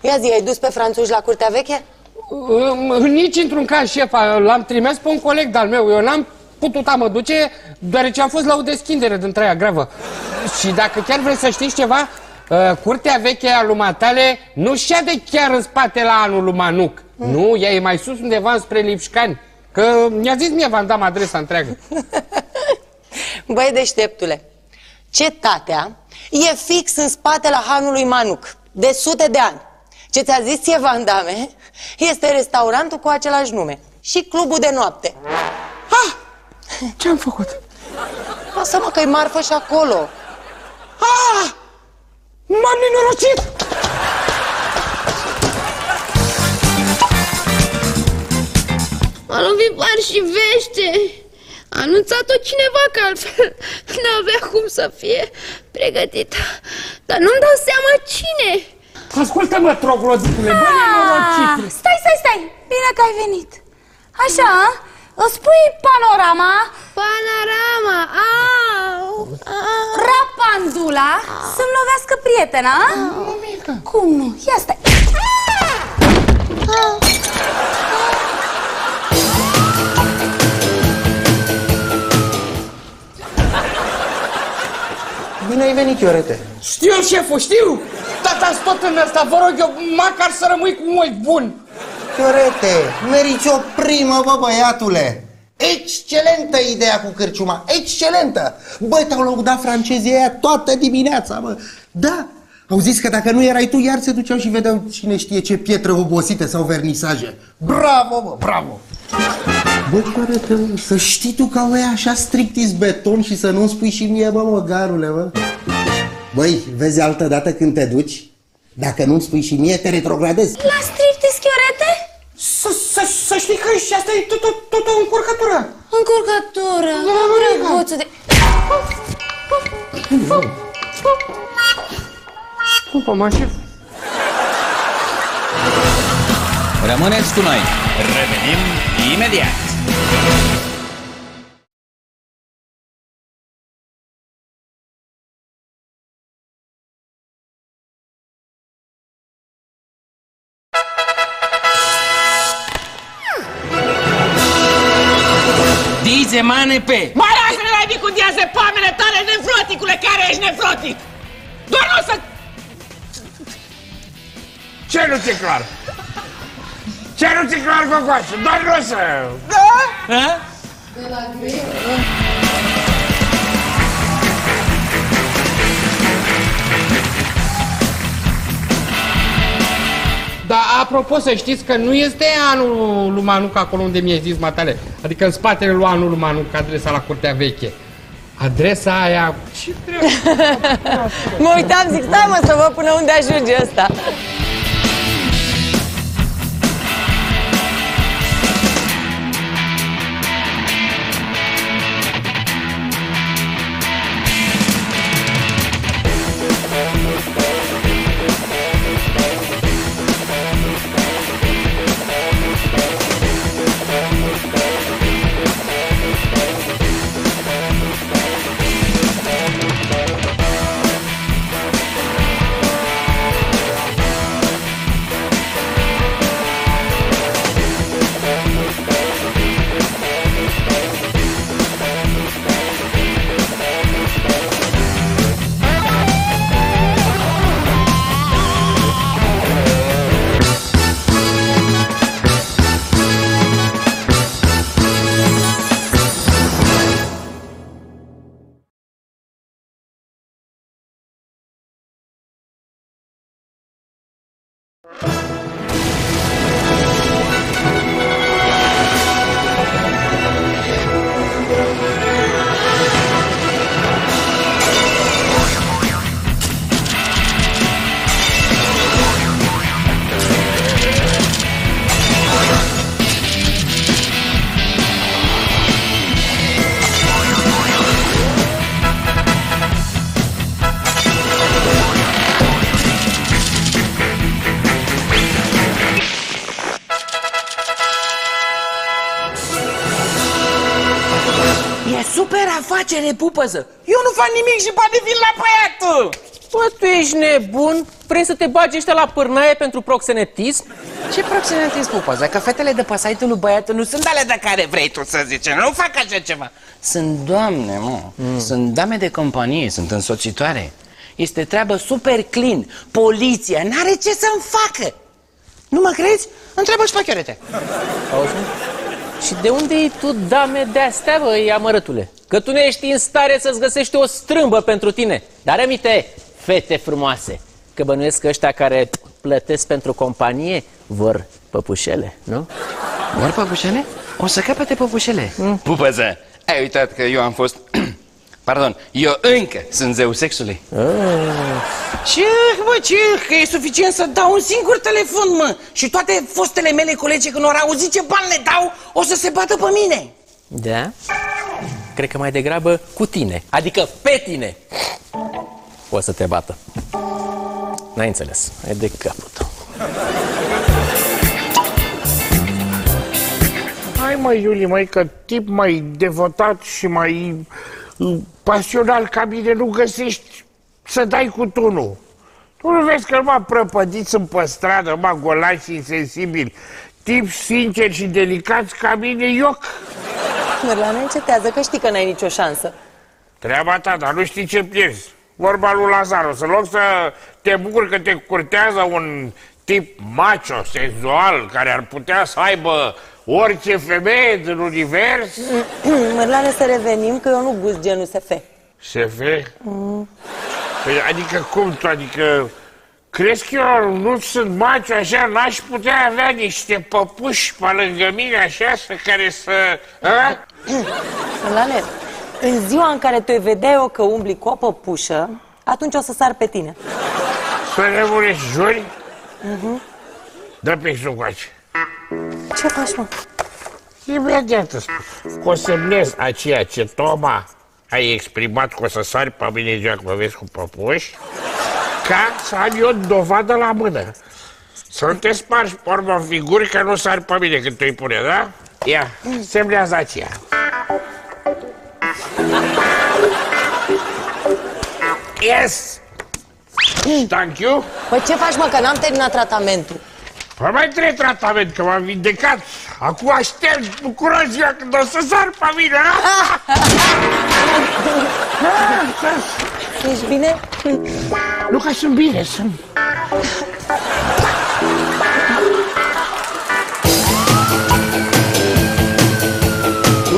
Ia zi, ai dus pe franțuși la curtea veche? Uh, Nici într-un caz, șefa, l-am trimis pe un coleg de-al meu. Eu n-am putut a mă duce, deoarece am fost la o deschidere dintre aia gravă. Și dacă chiar vreți să știți ceva, uh, curtea veche a lui Matale nu de chiar în spate la anul lui Manuc. Nu, ea e mai sus undeva spre Lipșcani. Că mi-a zis mie, v-am dat adresa întreagă. Băi, deșteptule, cetatea e fix în spatele hanului Manuc, de sute de ani. Ce ți-a zis ție Van Damme este restaurantul cu același nume și clubul de noapte. Ah! Ce-am făcut? Lasă-mă că-i marfă și acolo. Ah! M-am nenorocit! A lovit bar și vește. A anunțat-o cineva că altfel n-avea cum să fie pregătită. Dar nu-mi dau seama cine. Ascultă-mă, trogloditule, bă, nenorocitule. Ah, Stai, stai, stai! Bine că ai venit! Așa, îți spui panorama, Panorama, au, au. rapandula, să-mi lovească prietena, a? Cum nu? Ia stai! Bine ai venit, Iorete. Știu, șeful, știu! Tata, tot în ăsta, vă rog eu, măcar să rămâi cu un ochi bun. Iorete, meriți o primă, bă, băiatule. Excelentă ideea cu cârciuma, excelentă! Băi, te-au lăudat francezii aia toată dimineața, mă. Da, au zis că dacă nu erai tu, iar se duceau și vedeau cine știe ce pietre obosite sau vernisaje. Bravo, bă, bravo! Bă, Iorete, mă, să știi tu că e așa strictis beton și să nu-mi spui și mie, bă, măgarule, bă. Băi, vezi altă dată când te duci? Dacă nu-mi spui și mie, te retrogradezi. La striptease, chiorete? Să, să, să știi că și asta e tot, tot, tot o încurcătură. Încurcătură, răguță de... Cum, mă, șef? Rămâneți cu noi. Revenim imediat. Dizemane pe! Mai lasă-ne la cu diaze pamele tale, nefroticule, care ești nefrotic! Doar nu să... Ce nu ți clar? Ce nu ți clar, Gogoașă? Doar nu să... Ha? Dar apropo să știți că nu este anul lui Manuc acolo unde mi-ai zis matale. Adică în spatele lui anul lui Manuc, adresa la curtea veche. Adresa aia... Ce Mă uitam, zic, stai mă să văd până unde ajunge ăsta. Afacere, pupăză! Eu nu fac nimic și poate vin la băiatul! Bă, tu ești nebun? Vrei să te bagi ăștia la pârnaie pentru proxenetism? Ce proxenetism, pupăză? Că fetele de pe site-ul lui băiatul nu sunt ale de care vrei tu să zici, nu fac așa ceva. Sunt doamne, mă, mm. sunt dame de companie, sunt însoțitoare. Este treabă super clean. Poliția n-are ce să-mi facă. Nu mă crezi? Întreabă și pe chiorete. Auzi, mă? Și de unde ai tu dame de-astea, bă, amărătule? Că tu nu ești în stare să-ți găsești o strâmbă pentru tine. Dar aminte, fete frumoase, că bănuiesc că ăștia care plătesc pentru companie vor păpușele, nu? Vor păpușele? O să capete păpușele. Mm. Pupăză, ai uitat că eu am fost... Pardon, eu încă sunt zeu sexului. Ah. Ce, bă, ce, că e suficient să dau un singur telefon, mă Și toate fostele mele colegi când au auzit ce bani le dau, o să se bată pe mine Da? Cred că mai degrabă cu tine, adică pe tine O să te bată N-ai înțeles, e de capul tău Hai mă, Iuli, mai că tip mai devotat și mai uh, pasional ca mine nu găsești să dai cu tunul. Tu nu vezi că numai prăpădiți sunt pe stradă, numai golași și insensibili. Tip sincer și delicați ca mine, ioc. Mirlane, încetează că știi că n-ai nicio șansă. Treaba ta, dar nu știi ce pierzi. Vorba lui Lazarus, în loc să te bucuri că te curtează un tip macho, senzual, care ar putea să aibă orice femeie din univers, Mirlane, să revenim că eu nu gust genul SF. SF? Păi, adică cum tu, adică crezi că eu nu sunt macho așa, n-aș putea avea niște păpuși pe lângă mine așa, să care să... A? Mirlane, în ziua în care tu îi vedea eu că umbli cu o păpușă, atunci o să sar pe tine. Să rămâne juri? Mhm. Dă pixul încoace. Ce faci, mă? Imediat îți spun. Că o semnez a ceea ce Toma ai exprimat că o să sari pe mine ziua că mă vezi cu păpuși, ca să am eu dovadă la mână. Să nu te spargi pe urmă în figuri că nu sari pe mine când tu îi pune, da? Ia, semnează aceea. Yes! Thank you. Păi ce faci, mă, că n-am terminat tratamentul? Păi mai trebuie tratament, că m-am vindecat. Acum aștept bucuros ziua când o să sar pe mine, a? Ești bine? Nu că sunt bine, sunt...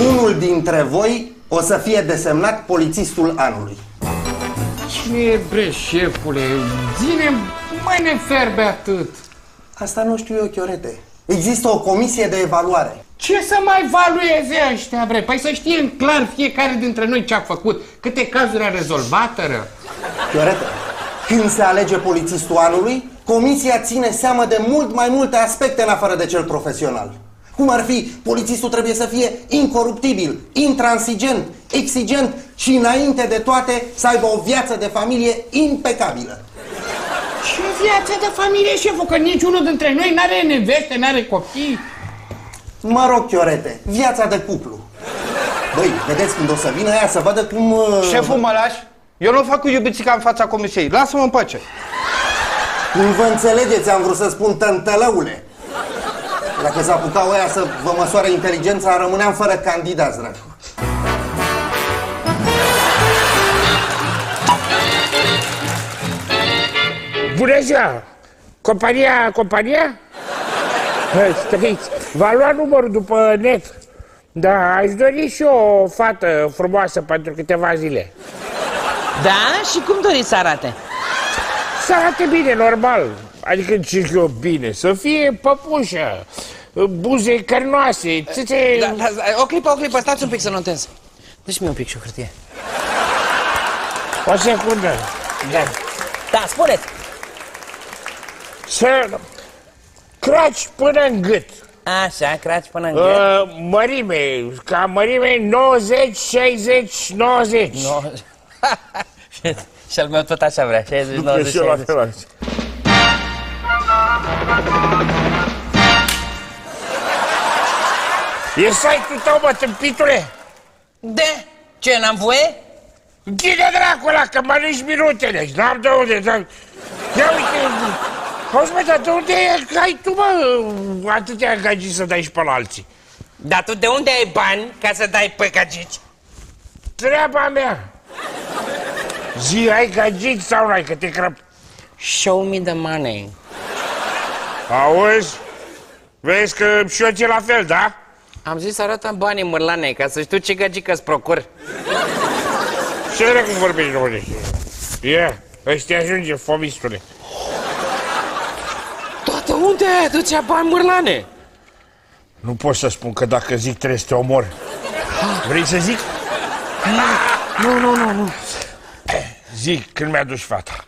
Unul dintre voi o să fie desemnat polițistul anului. Ce breș, șefule, zine mai ne ferbe atât. Asta nu știu eu, Chiorete. Există o comisie de evaluare. Ce să mai valueze ăștia, bre? Păi să știe în clar fiecare dintre noi ce a făcut, câte cazuri a rezolvat, ră. Chiorete, când se alege polițistul anului, comisia ține seamă de mult mai multe aspecte în afară de cel profesional. Cum ar fi, polițistul trebuie să fie incoruptibil, intransigent, exigent și înainte de toate să aibă o viață de familie impecabilă. Ce viață de familie, șeful, că niciunul dintre noi n-are neveste, n-are copii. Mă rog, Chiorete, viața de cuplu. Băi, vedeți când o să vină ea să vadă cum... uh, Șeful, mă lași? Eu nu fac cu iubițica în fața comisiei. Lasă-mă în pace. Cum vă înțelegeți, am vrut să spun tântălăule. Dacă s-a apucat oia să vă măsoare inteligența, rămâneam fără candidați, dragul. Bună ziua! Compania, compania? Hai, Stăriți, v-a luat numărul după net. Da, aș dori și eu o fată frumoasă pentru câteva zile. Da? Și cum doriți să arate? să arate bine, normal. Adică zic eu bine, să fie păpușă, buze cărnoase, țâțe... Da, da, da, o clipă, o clipă, stați un pic să notez. Deci mi un pic și o hârtie. O secundă. Da. Da, spuneți. Să craci până în gât. Așa, craci până în gât. Uh, mărime, ca mărime 90, 60, 90. No. și al meu tot așa vrea, 60, Nu, 90, și eu la 60. fel așa. E site-ul tău, mă, tâmpitule? De? Ce, n-am voie? Ghide dracu ăla, că mănânci minutele. N-am de unde. Dar... Ia uite, auzi, mă, dar de unde ai tu, mă, atâtea gagici să dai și pe la alții? Dar tu de unde ai bani ca să dai pe gagici? Treaba mea. Zi, ai gagici sau n-ai, că te crăp. Show me the money. Auzi? Vezi că și eu ți la fel, da? Am zis arată banii mârlane ca să știu ce gagică îți procur. Ce dracu vorbești românește? Ia, ăștia ajunge, fomistule. Tată, unde ai aducea bani mârlane? Nu pot să spun că dacă zic trebuie să te omor. Vrei să zic? Nu, nu, nu, nu. Zic, când mi-aduci fata.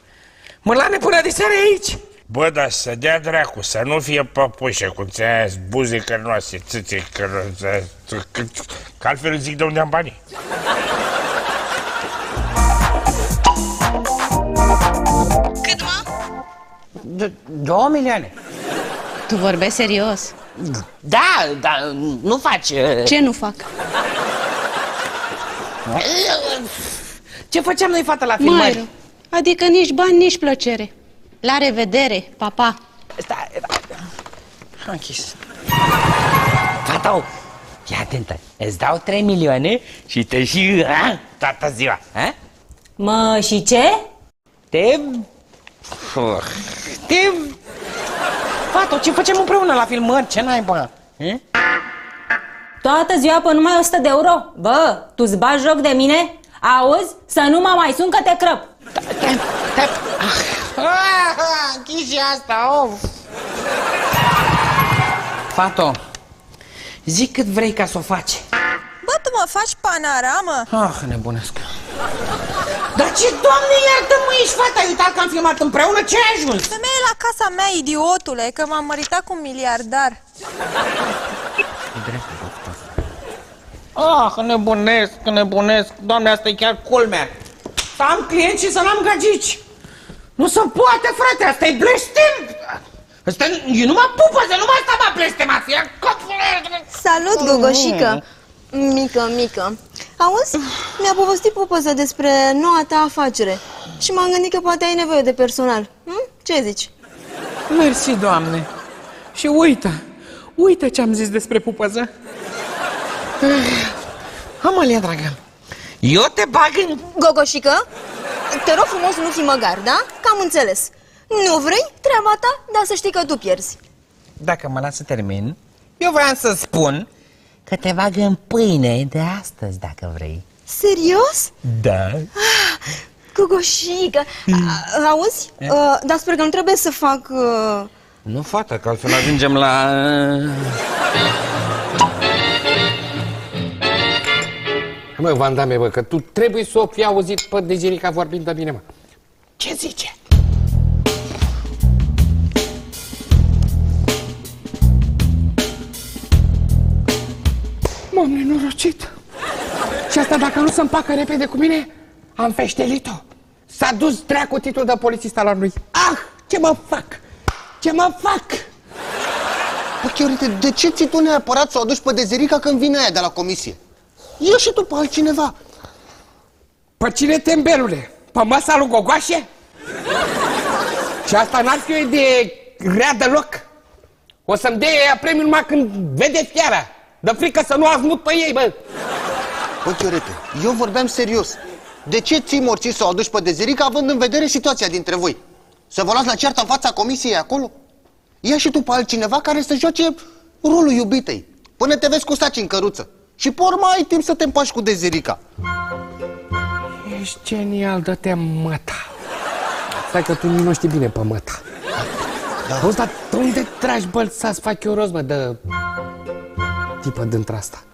Mârlane până de seară aici. Bă, dar să dea dracu, să nu fie păpușă, cum ți-a zis, buze cărnoase, țâțe cărnoase, că, că altfel îți zic de unde am banii. Cât, mă? D- două milioane. Tu vorbești serios? Da, da, nu faci... uh, Ce nu fac? Ce făceam noi, fata, la filmări? Mai rău. Adică nici bani, nici plăcere. La revedere, papa. Stai, Am închis. Fata, fii atentă. Îți dau 3 milioane și te și... A? Toată ziua. A? Mă, și ce? Te... Te... Fata, ce facem împreună la filmări? Ce naiba? E? Toată ziua pe numai 100 de euro? Bă, tu-ți bagi joc de mine? Auzi? Să nu mă mai sun că te crăp. Ah, închis și asta, of. Fato, zic cât vrei ca să o faci. Bă, tu mă faci panoramă? Ah, nebunesc. Dar ce, doamne, iartă-mă, ești fata, ai uitat că am filmat împreună? Ce ai ajuns? Femeie la casa mea, idiotule, că m-am măritat cu un miliardar. Ah, nebunesc, nebunesc. Doamne, asta e chiar culmea. Să am clienți și să n-am gagici. Nu se poate, frate, asta e blestem. Asta e numai pupă, să nu mai sta mă blestemat. Ia Salut, Gogoșică! Mică, mică. Auzi? Mi-a povestit Pupăză despre noua ta afacere și m-am gândit că poate ai nevoie de personal. Hm? Ce zici? Mersi, doamne. Și uită, uită ce am zis despre pupăză. Amalia, dragă, eu te bag în... Gogoșică, te rog frumos nu fi măgar, da? Că am înțeles. Nu vrei? Treaba ta, dar să știi că tu pierzi. Dacă mă las să termin, eu vreau să spun că te bag în pâine de astăzi, dacă vrei. Serios? Da. Gogoșică, a- auzi? E? Uh, dar sper că nu trebuie să fac... Uh... Nu, fată, că altfel ajungem la... Mă, Vandame, bă, că tu trebuie să o fi auzit pe Dejerica vorbind de mine, mă. Ce zice? M-am nenorocit. Și asta dacă nu se împacă repede cu mine, am feștelit-o. S-a dus dracu titlul de polițist al lui. Ah, ce mă fac? Ce mă fac? Bă, Chiorite, de ce ți tu neapărat să o aduci pe Dezerica când vine aia de la comisie? Ia și tu pe altcineva. Pe cine tembelule? Pe masa lui Gogoașe? Și asta n-ar fi o idee rea deloc. O să-mi dea ea premiul numai când vede fiara. De frică să nu azmut pe ei, bă. Bă, Chiorete, eu vorbeam serios. De ce ții morții să o aduci pe Dezerica având în vedere situația dintre voi? Să vă luați la ceartă în fața comisiei acolo? Ia și tu pe altcineva care să joace rolul iubitei. Până te vezi cu saci în căruță. Și pe urmă ai timp să te împaci cu Dezerica. Ești genial, dă-te măta. Stai că tu nu știi bine pe măta. Da. Auzi, dar de unde tragi bălța să fac eu rost, mă, de tipă dintre asta?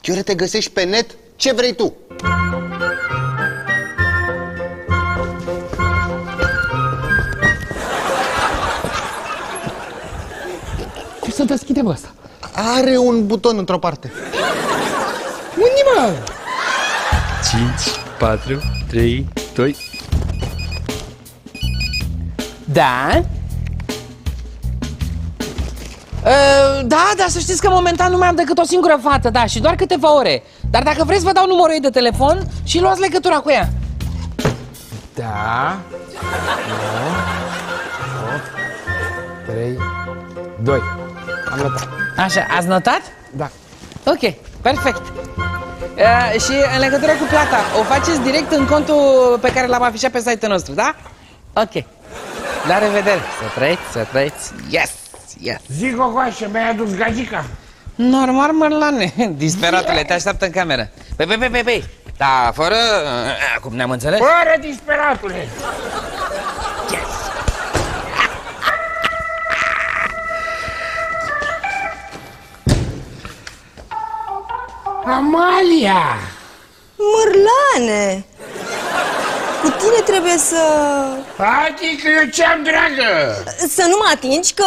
Chiore, te găsești pe net ce vrei tu. Ce să deschide, bă, asta? Are un buton într-o parte. Unde, mă? 5, 4, 3, 2... Da? Uh, da, dar să știți că momentan nu mai am decât o singură fată, da, și doar câteva ore. Dar dacă vreți, vă dau numărul ei de telefon și luați legătura cu ea. Da. 9, 8, 3, 2. Am notat. Așa, ați notat? Da. Ok, perfect. Uh, și în legătură cu plata, o faceți direct în contul pe care l-am afișat pe site-ul nostru, da? Ok. La revedere. Să trăiți, să trăiți. Yes, yes. Zic o coașă, mi-ai adus gagica? Normal, mărlane. Disperatule, te așteaptă în cameră. Păi, păi, păi, păi, păi. Da, fără... Acum ne-am înțeles? Fără disperatule! Amalia! Mărlane! Cu tine trebuie să... Adică eu ce-am, dragă? Să nu mă atingi, că...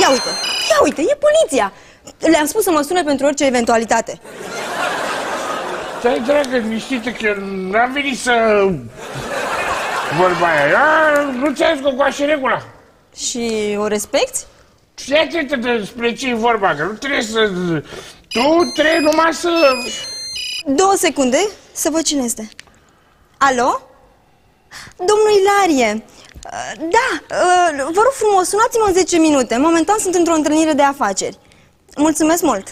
Ia uite, ia uite, e poliția! Le-am spus să mă sune pentru orice eventualitate. Stai, dragă, liniștită că eu n-am venit să... Vorba aia, eu nu ți-am zis că cu așa regula. Și o respecti? Fii atentă despre ce e vorba, că nu trebuie să... Tu trebuie numai să... Două secunde, să văd cine este. Alo? Domnul Ilarie, uh, da, uh, vă rog frumos, sunați-mă în 10 minute. Momentan sunt într-o întâlnire de afaceri. Mulțumesc mult!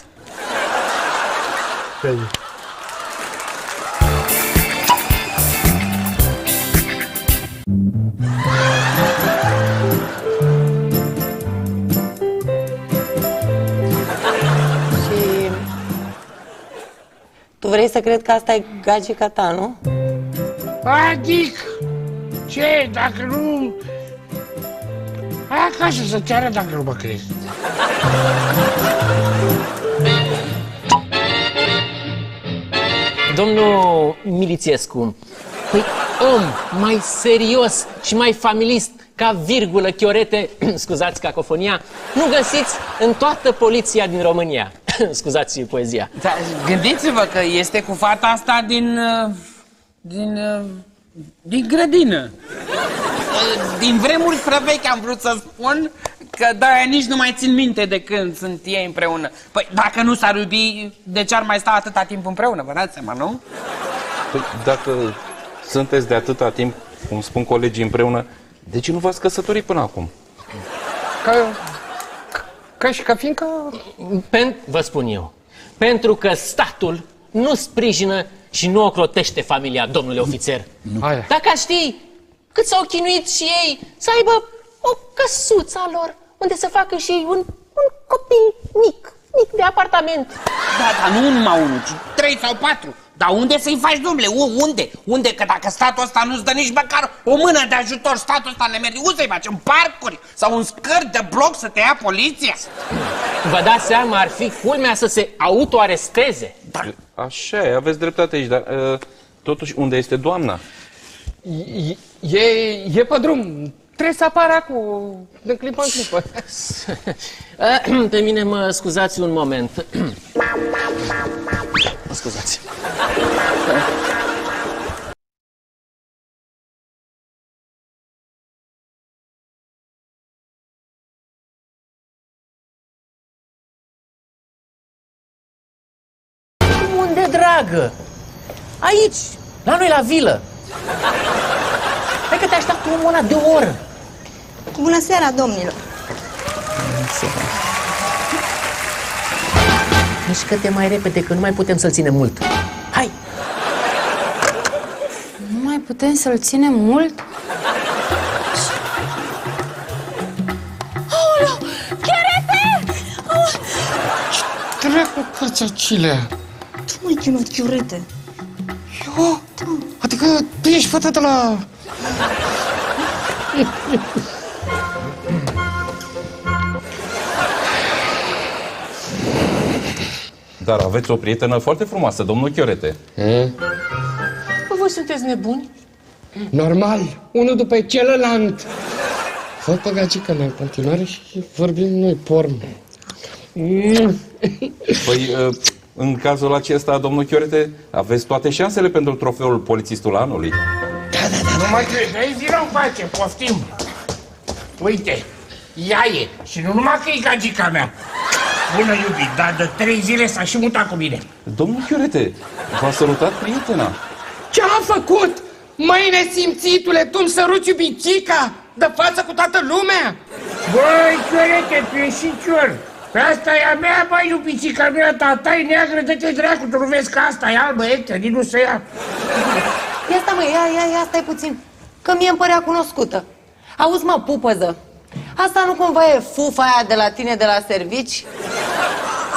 Și... Tu vrei să cred că asta e gagica ta, nu? Adic! Ce, dacă nu... Hai acasă să ceară dacă nu mă crezi. Domnul Milițiescu, păi om mai serios și mai familist ca virgulă, chiorete, scuzați cacofonia, nu găsiți în toată poliția din România. scuzați poezia. Da, gândiți-vă că este cu fata asta din... uh, din... uh, din grădină. Uh, Din vremuri prea vechi am vrut să spun că de-aia nici nu mai țin minte de când sunt ei împreună. Păi dacă nu s-ar iubi, de ce ar mai sta atâta timp împreună, vă dați seama, nu? Păi, dacă sunteți de atâta timp, cum spun colegii împreună, de ce nu v-ați căsătorit până acum? Că, că și că fiindcă... Pen, vă spun eu, pentru că statul nu sprijină și nu ocrotește familia, domnule ofițer. Aia. Dacă aș ști cât s-au chinuit și ei să aibă o căsuță a lor, unde să facă și ei un, un copil mic, mic de apartament. Da, dar nu numai unul, ci trei sau patru. Dar unde să-i faci, domnule? U- unde? Unde? Că dacă statul ăsta nu-ți dă nici măcar o mână de ajutor, statul ăsta ne merge, unde să-i faci? În parcuri? Sau în scări de bloc să te ia poliția? Vă dați seama, ar fi culmea să se autoaresteze. Așa e, aveți dreptate aici, dar uh, totuși unde este doamna? E, e pe drum. Trebuie să apară acum, de clipă în clipă. Pe mine mă scuzați un moment. Mă scuzați. Unde, dragă? Aici, la noi la vilă. Hai că te așteaptă omul ăla de o oră. Bună seara, domnilor! Mișcă-te mai repede, că nu mai putem să-l ținem mult. Hai! Nu mai putem să-l ținem mult? Aoleu! Chiorete! Dracu, cățăcile! Tu mă-i chinut, chiurete! Eu? Adică tu ești fata de la... Dar aveți o prietenă foarte frumoasă, domnul Chiorete. Bă, voi sunteți nebuni? Normal, unul după celălalt. Fă pe gagică mea în continuare și vorbim noi porn. Păi, uh, în cazul acesta, domnul Chiorete, aveți toate șansele pentru trofeul polițistul anului. Nu mă credeai, vină în face, poftim. Uite, ea e. Și nu numai că e gagica mea. Bună iubit, dar de trei zile s-a și mutat cu mine. Domnul Chiorete, v-a salutat prietena. Ce-am făcut? Măi, nesimțitule, tu îmi săruți iubicica de față cu toată lumea? Băi, Chiorete, tu ești și cior. Pe asta e a mea, băi, iubicica mea, tata e neagră, dă-te dracu, tu nu vezi că asta e albă, ectă, nici nu se ia. Ia sta, mă, ia, ia, ia, stai puțin. Că mie îmi părea cunoscută. Auzi, mă, pupăză, asta nu cumva e fufa aia de la tine de la servici?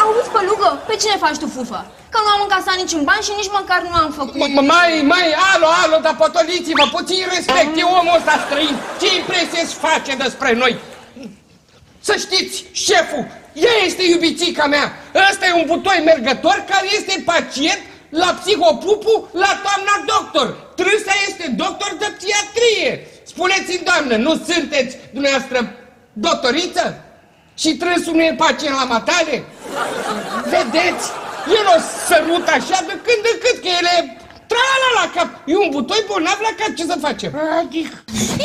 Auzi, pălugă, pe cine faci tu fufă? Că nu am încasat niciun ban și nici măcar nu am făcut. M- Mai, mai, alo, alo, dar potoliți-vă, puțin respect, e omul ăsta străin. Ce impresie îți face despre noi? Să știți, șeful, ea este iubițica mea. Ăsta e un butoi mergător care este pacient la psihopupu la doamna doctor. Trânsa este doctor de psiatrie. Spuneți-mi, doamnă, nu sunteți dumneavoastră doctoriță? Și trânsul nu e pacient la matale? Vedeți? El o sărut așa de când de cât, că el e trala la cap. E un butoi bolnav la cap, ce să facem? Adică...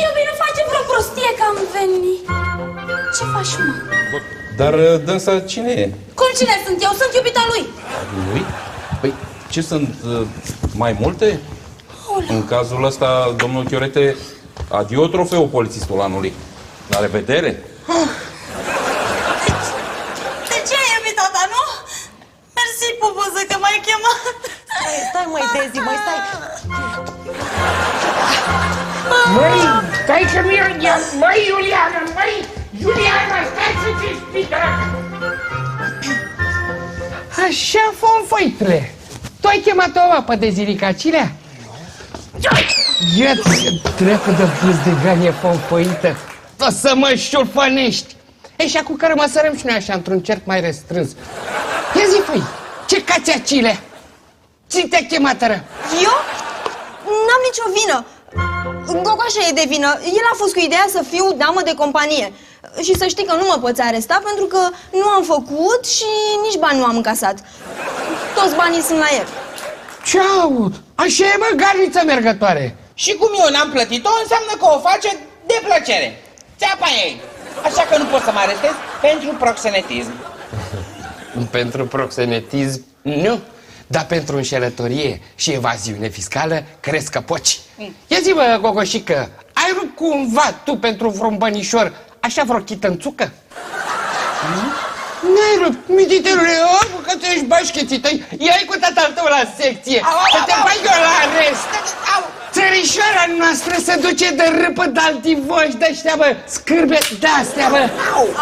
Iubi, nu face vreo prostie că am venit. Ce faci, mă? Dar uh, dânsa cine e? Cum cine sunt eu? Sunt iubita lui. Lui? Păi, ce sunt uh, mai multe? În cazul ăsta, domnul Chiorete, adio trofeul polițistul anului. La revedere! De ce ai iubit tata, nu? Mersi, pupăză, că m-ai chemat. Stai, stai, măi, Dezi, măi, stai. Măi, stai că mi-e... Măi, Iuliana, măi, Iuliana, stai să te explică. Așa, fonfăitre. Tu ai chemat-o apă de ziricacilea? Ia-ți treacă de bus de ganie fonfăită. O să mă șurfănești. E, și acum că rămăsărăm și noi așa într-un cerc mai restrâns. Ia zi, făi, ce cați acile? Ți te-a chemat, ră? Eu? N-am nicio vină. Gogoașa e de vină. El a fost cu ideea să fiu damă de companie. Și să știi că nu mă poți aresta pentru că nu am făcut și nici bani nu am încasat. Toți banii sunt la el. Ce aud? Așa e, mă, garniță mergătoare. Și cum eu n-am plătit-o, înseamnă că o face de plăcere. Țeapa ei. Așa că nu pot să mă arestez pentru proxenetism. Pentru proxenetism, nu. Dar pentru înșelătorie și evaziune fiscală, crezi că poți. Ia zi, mă, Gogoșică, ai rupt cumva tu pentru vreun bănișor așa vreo chitănțucă? N-ai rupt, mititerule, o, că tu ești bașcheții tăi, ia-i cu tatăl tău la secție, să te bag eu la arest. Țărișoara noastră se duce de râpă de altivoși de-aștia, bă, scârbe de-astea, bă.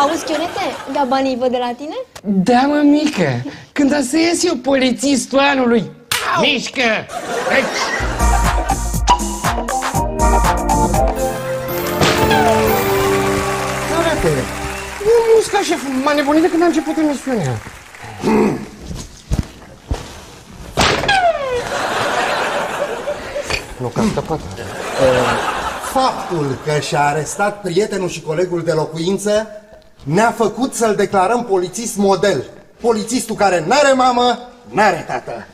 Auzi, Chiorete, dar banii văd de la tine? Da, mă, mică, când o să ies eu polițistul anului, mișcă! Hai. Arată, e musca, șef, m-a nebunit de când a început emisiunea. Nu, că a scăpat. Faptul că și-a arestat prietenul și colegul de locuință ne-a făcut să-l declarăm polițist model. Polițistul care n-are mamă, n-are tată.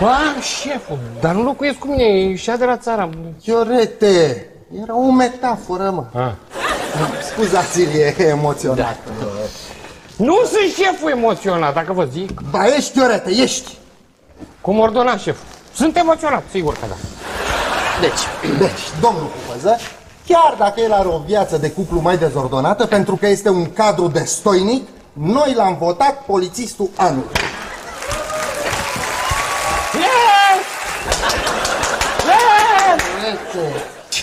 Ba, șeful, dar nu locuiesc cu mine, e și de la țara. Chiorete, era o metaforă, mă. Ah. Scuzați-l, e emoționat. Da. Nu sunt șeful emoționat, dacă vă zic. Ba, ești, Chiorete, ești. Cum ordona șeful. Sunt emoționat, sigur că da. Deci, deci, domnul Cupăză, chiar dacă el are o viață de cuplu mai dezordonată, pentru că este un cadru destoinic, noi l-am votat polițistul anului.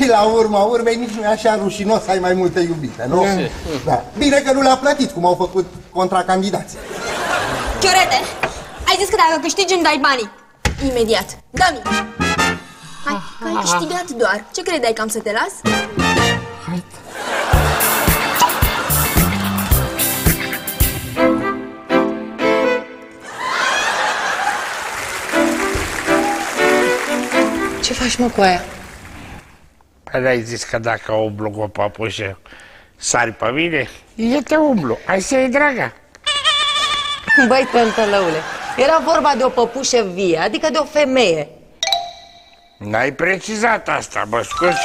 Și la urma urmei nici nu e așa rușinos să ai mai multe iubite, nu? Da. Bine că nu le-a plătit, cum au făcut contracandidații. Chiorete, ai zis că dacă câștigi îmi dai banii. Imediat. Dă-mi! Hai, că ai câștigat doar. Ce credeai că am să te las? Ce faci, mă, cu aia? Păi ai zis că dacă umblu cu o papușă, sari pe mine? Eu te umblu. Hai să iei, draga. Băi, tântălăule, era vorba de o păpușă vie, adică de o femeie. N-ai precizat asta, mă scuzi.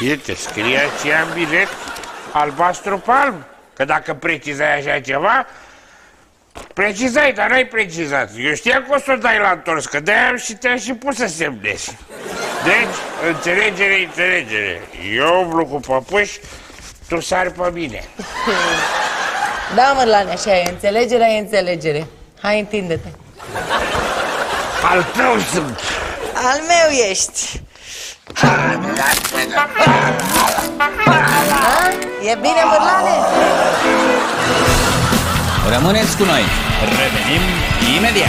Uite, scrie aceea în bilet albastru palm. Că dacă precizai așa ceva, precizai, dar n-ai precizat. Eu știam că o să o dai la întors, că de-aia am și te-am și pus să semnezi. Deci, înțelegere, înțelegere. Eu umblu cu păpuși, tu sari pe mine. Da, Mărlane, așa e, înțelegerea e înțelegere. Hai, întinde-te. Al tău sunt. Al meu ești. A? E bine, Mărlane? Rămâneți cu noi. Revenim imediat.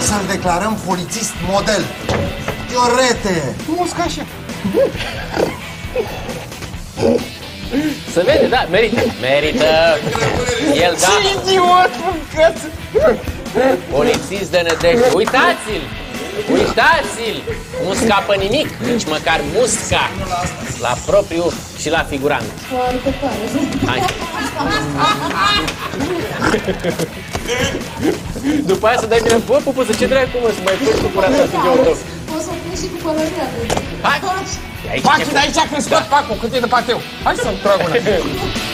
Să-l declarăm polițist model. Chiorete! Musca așa. Să vede, da, merită. Merită. El, da. Ce idiot, mâncați! Polițist de nădejde. Uitați-l! Uitați-l! Nu scapă nimic, nici măcar musca. La propriu și la figurant. Hai. După aia să dai bine, bă, pupă, ce dracu, mă, să mai pui cu curată în studioul tău. Poți să pui și cu pălăria. Hai! Aici Faci ce- de aici când scot pacul, cât e de pateu. Hai să-mi trag una.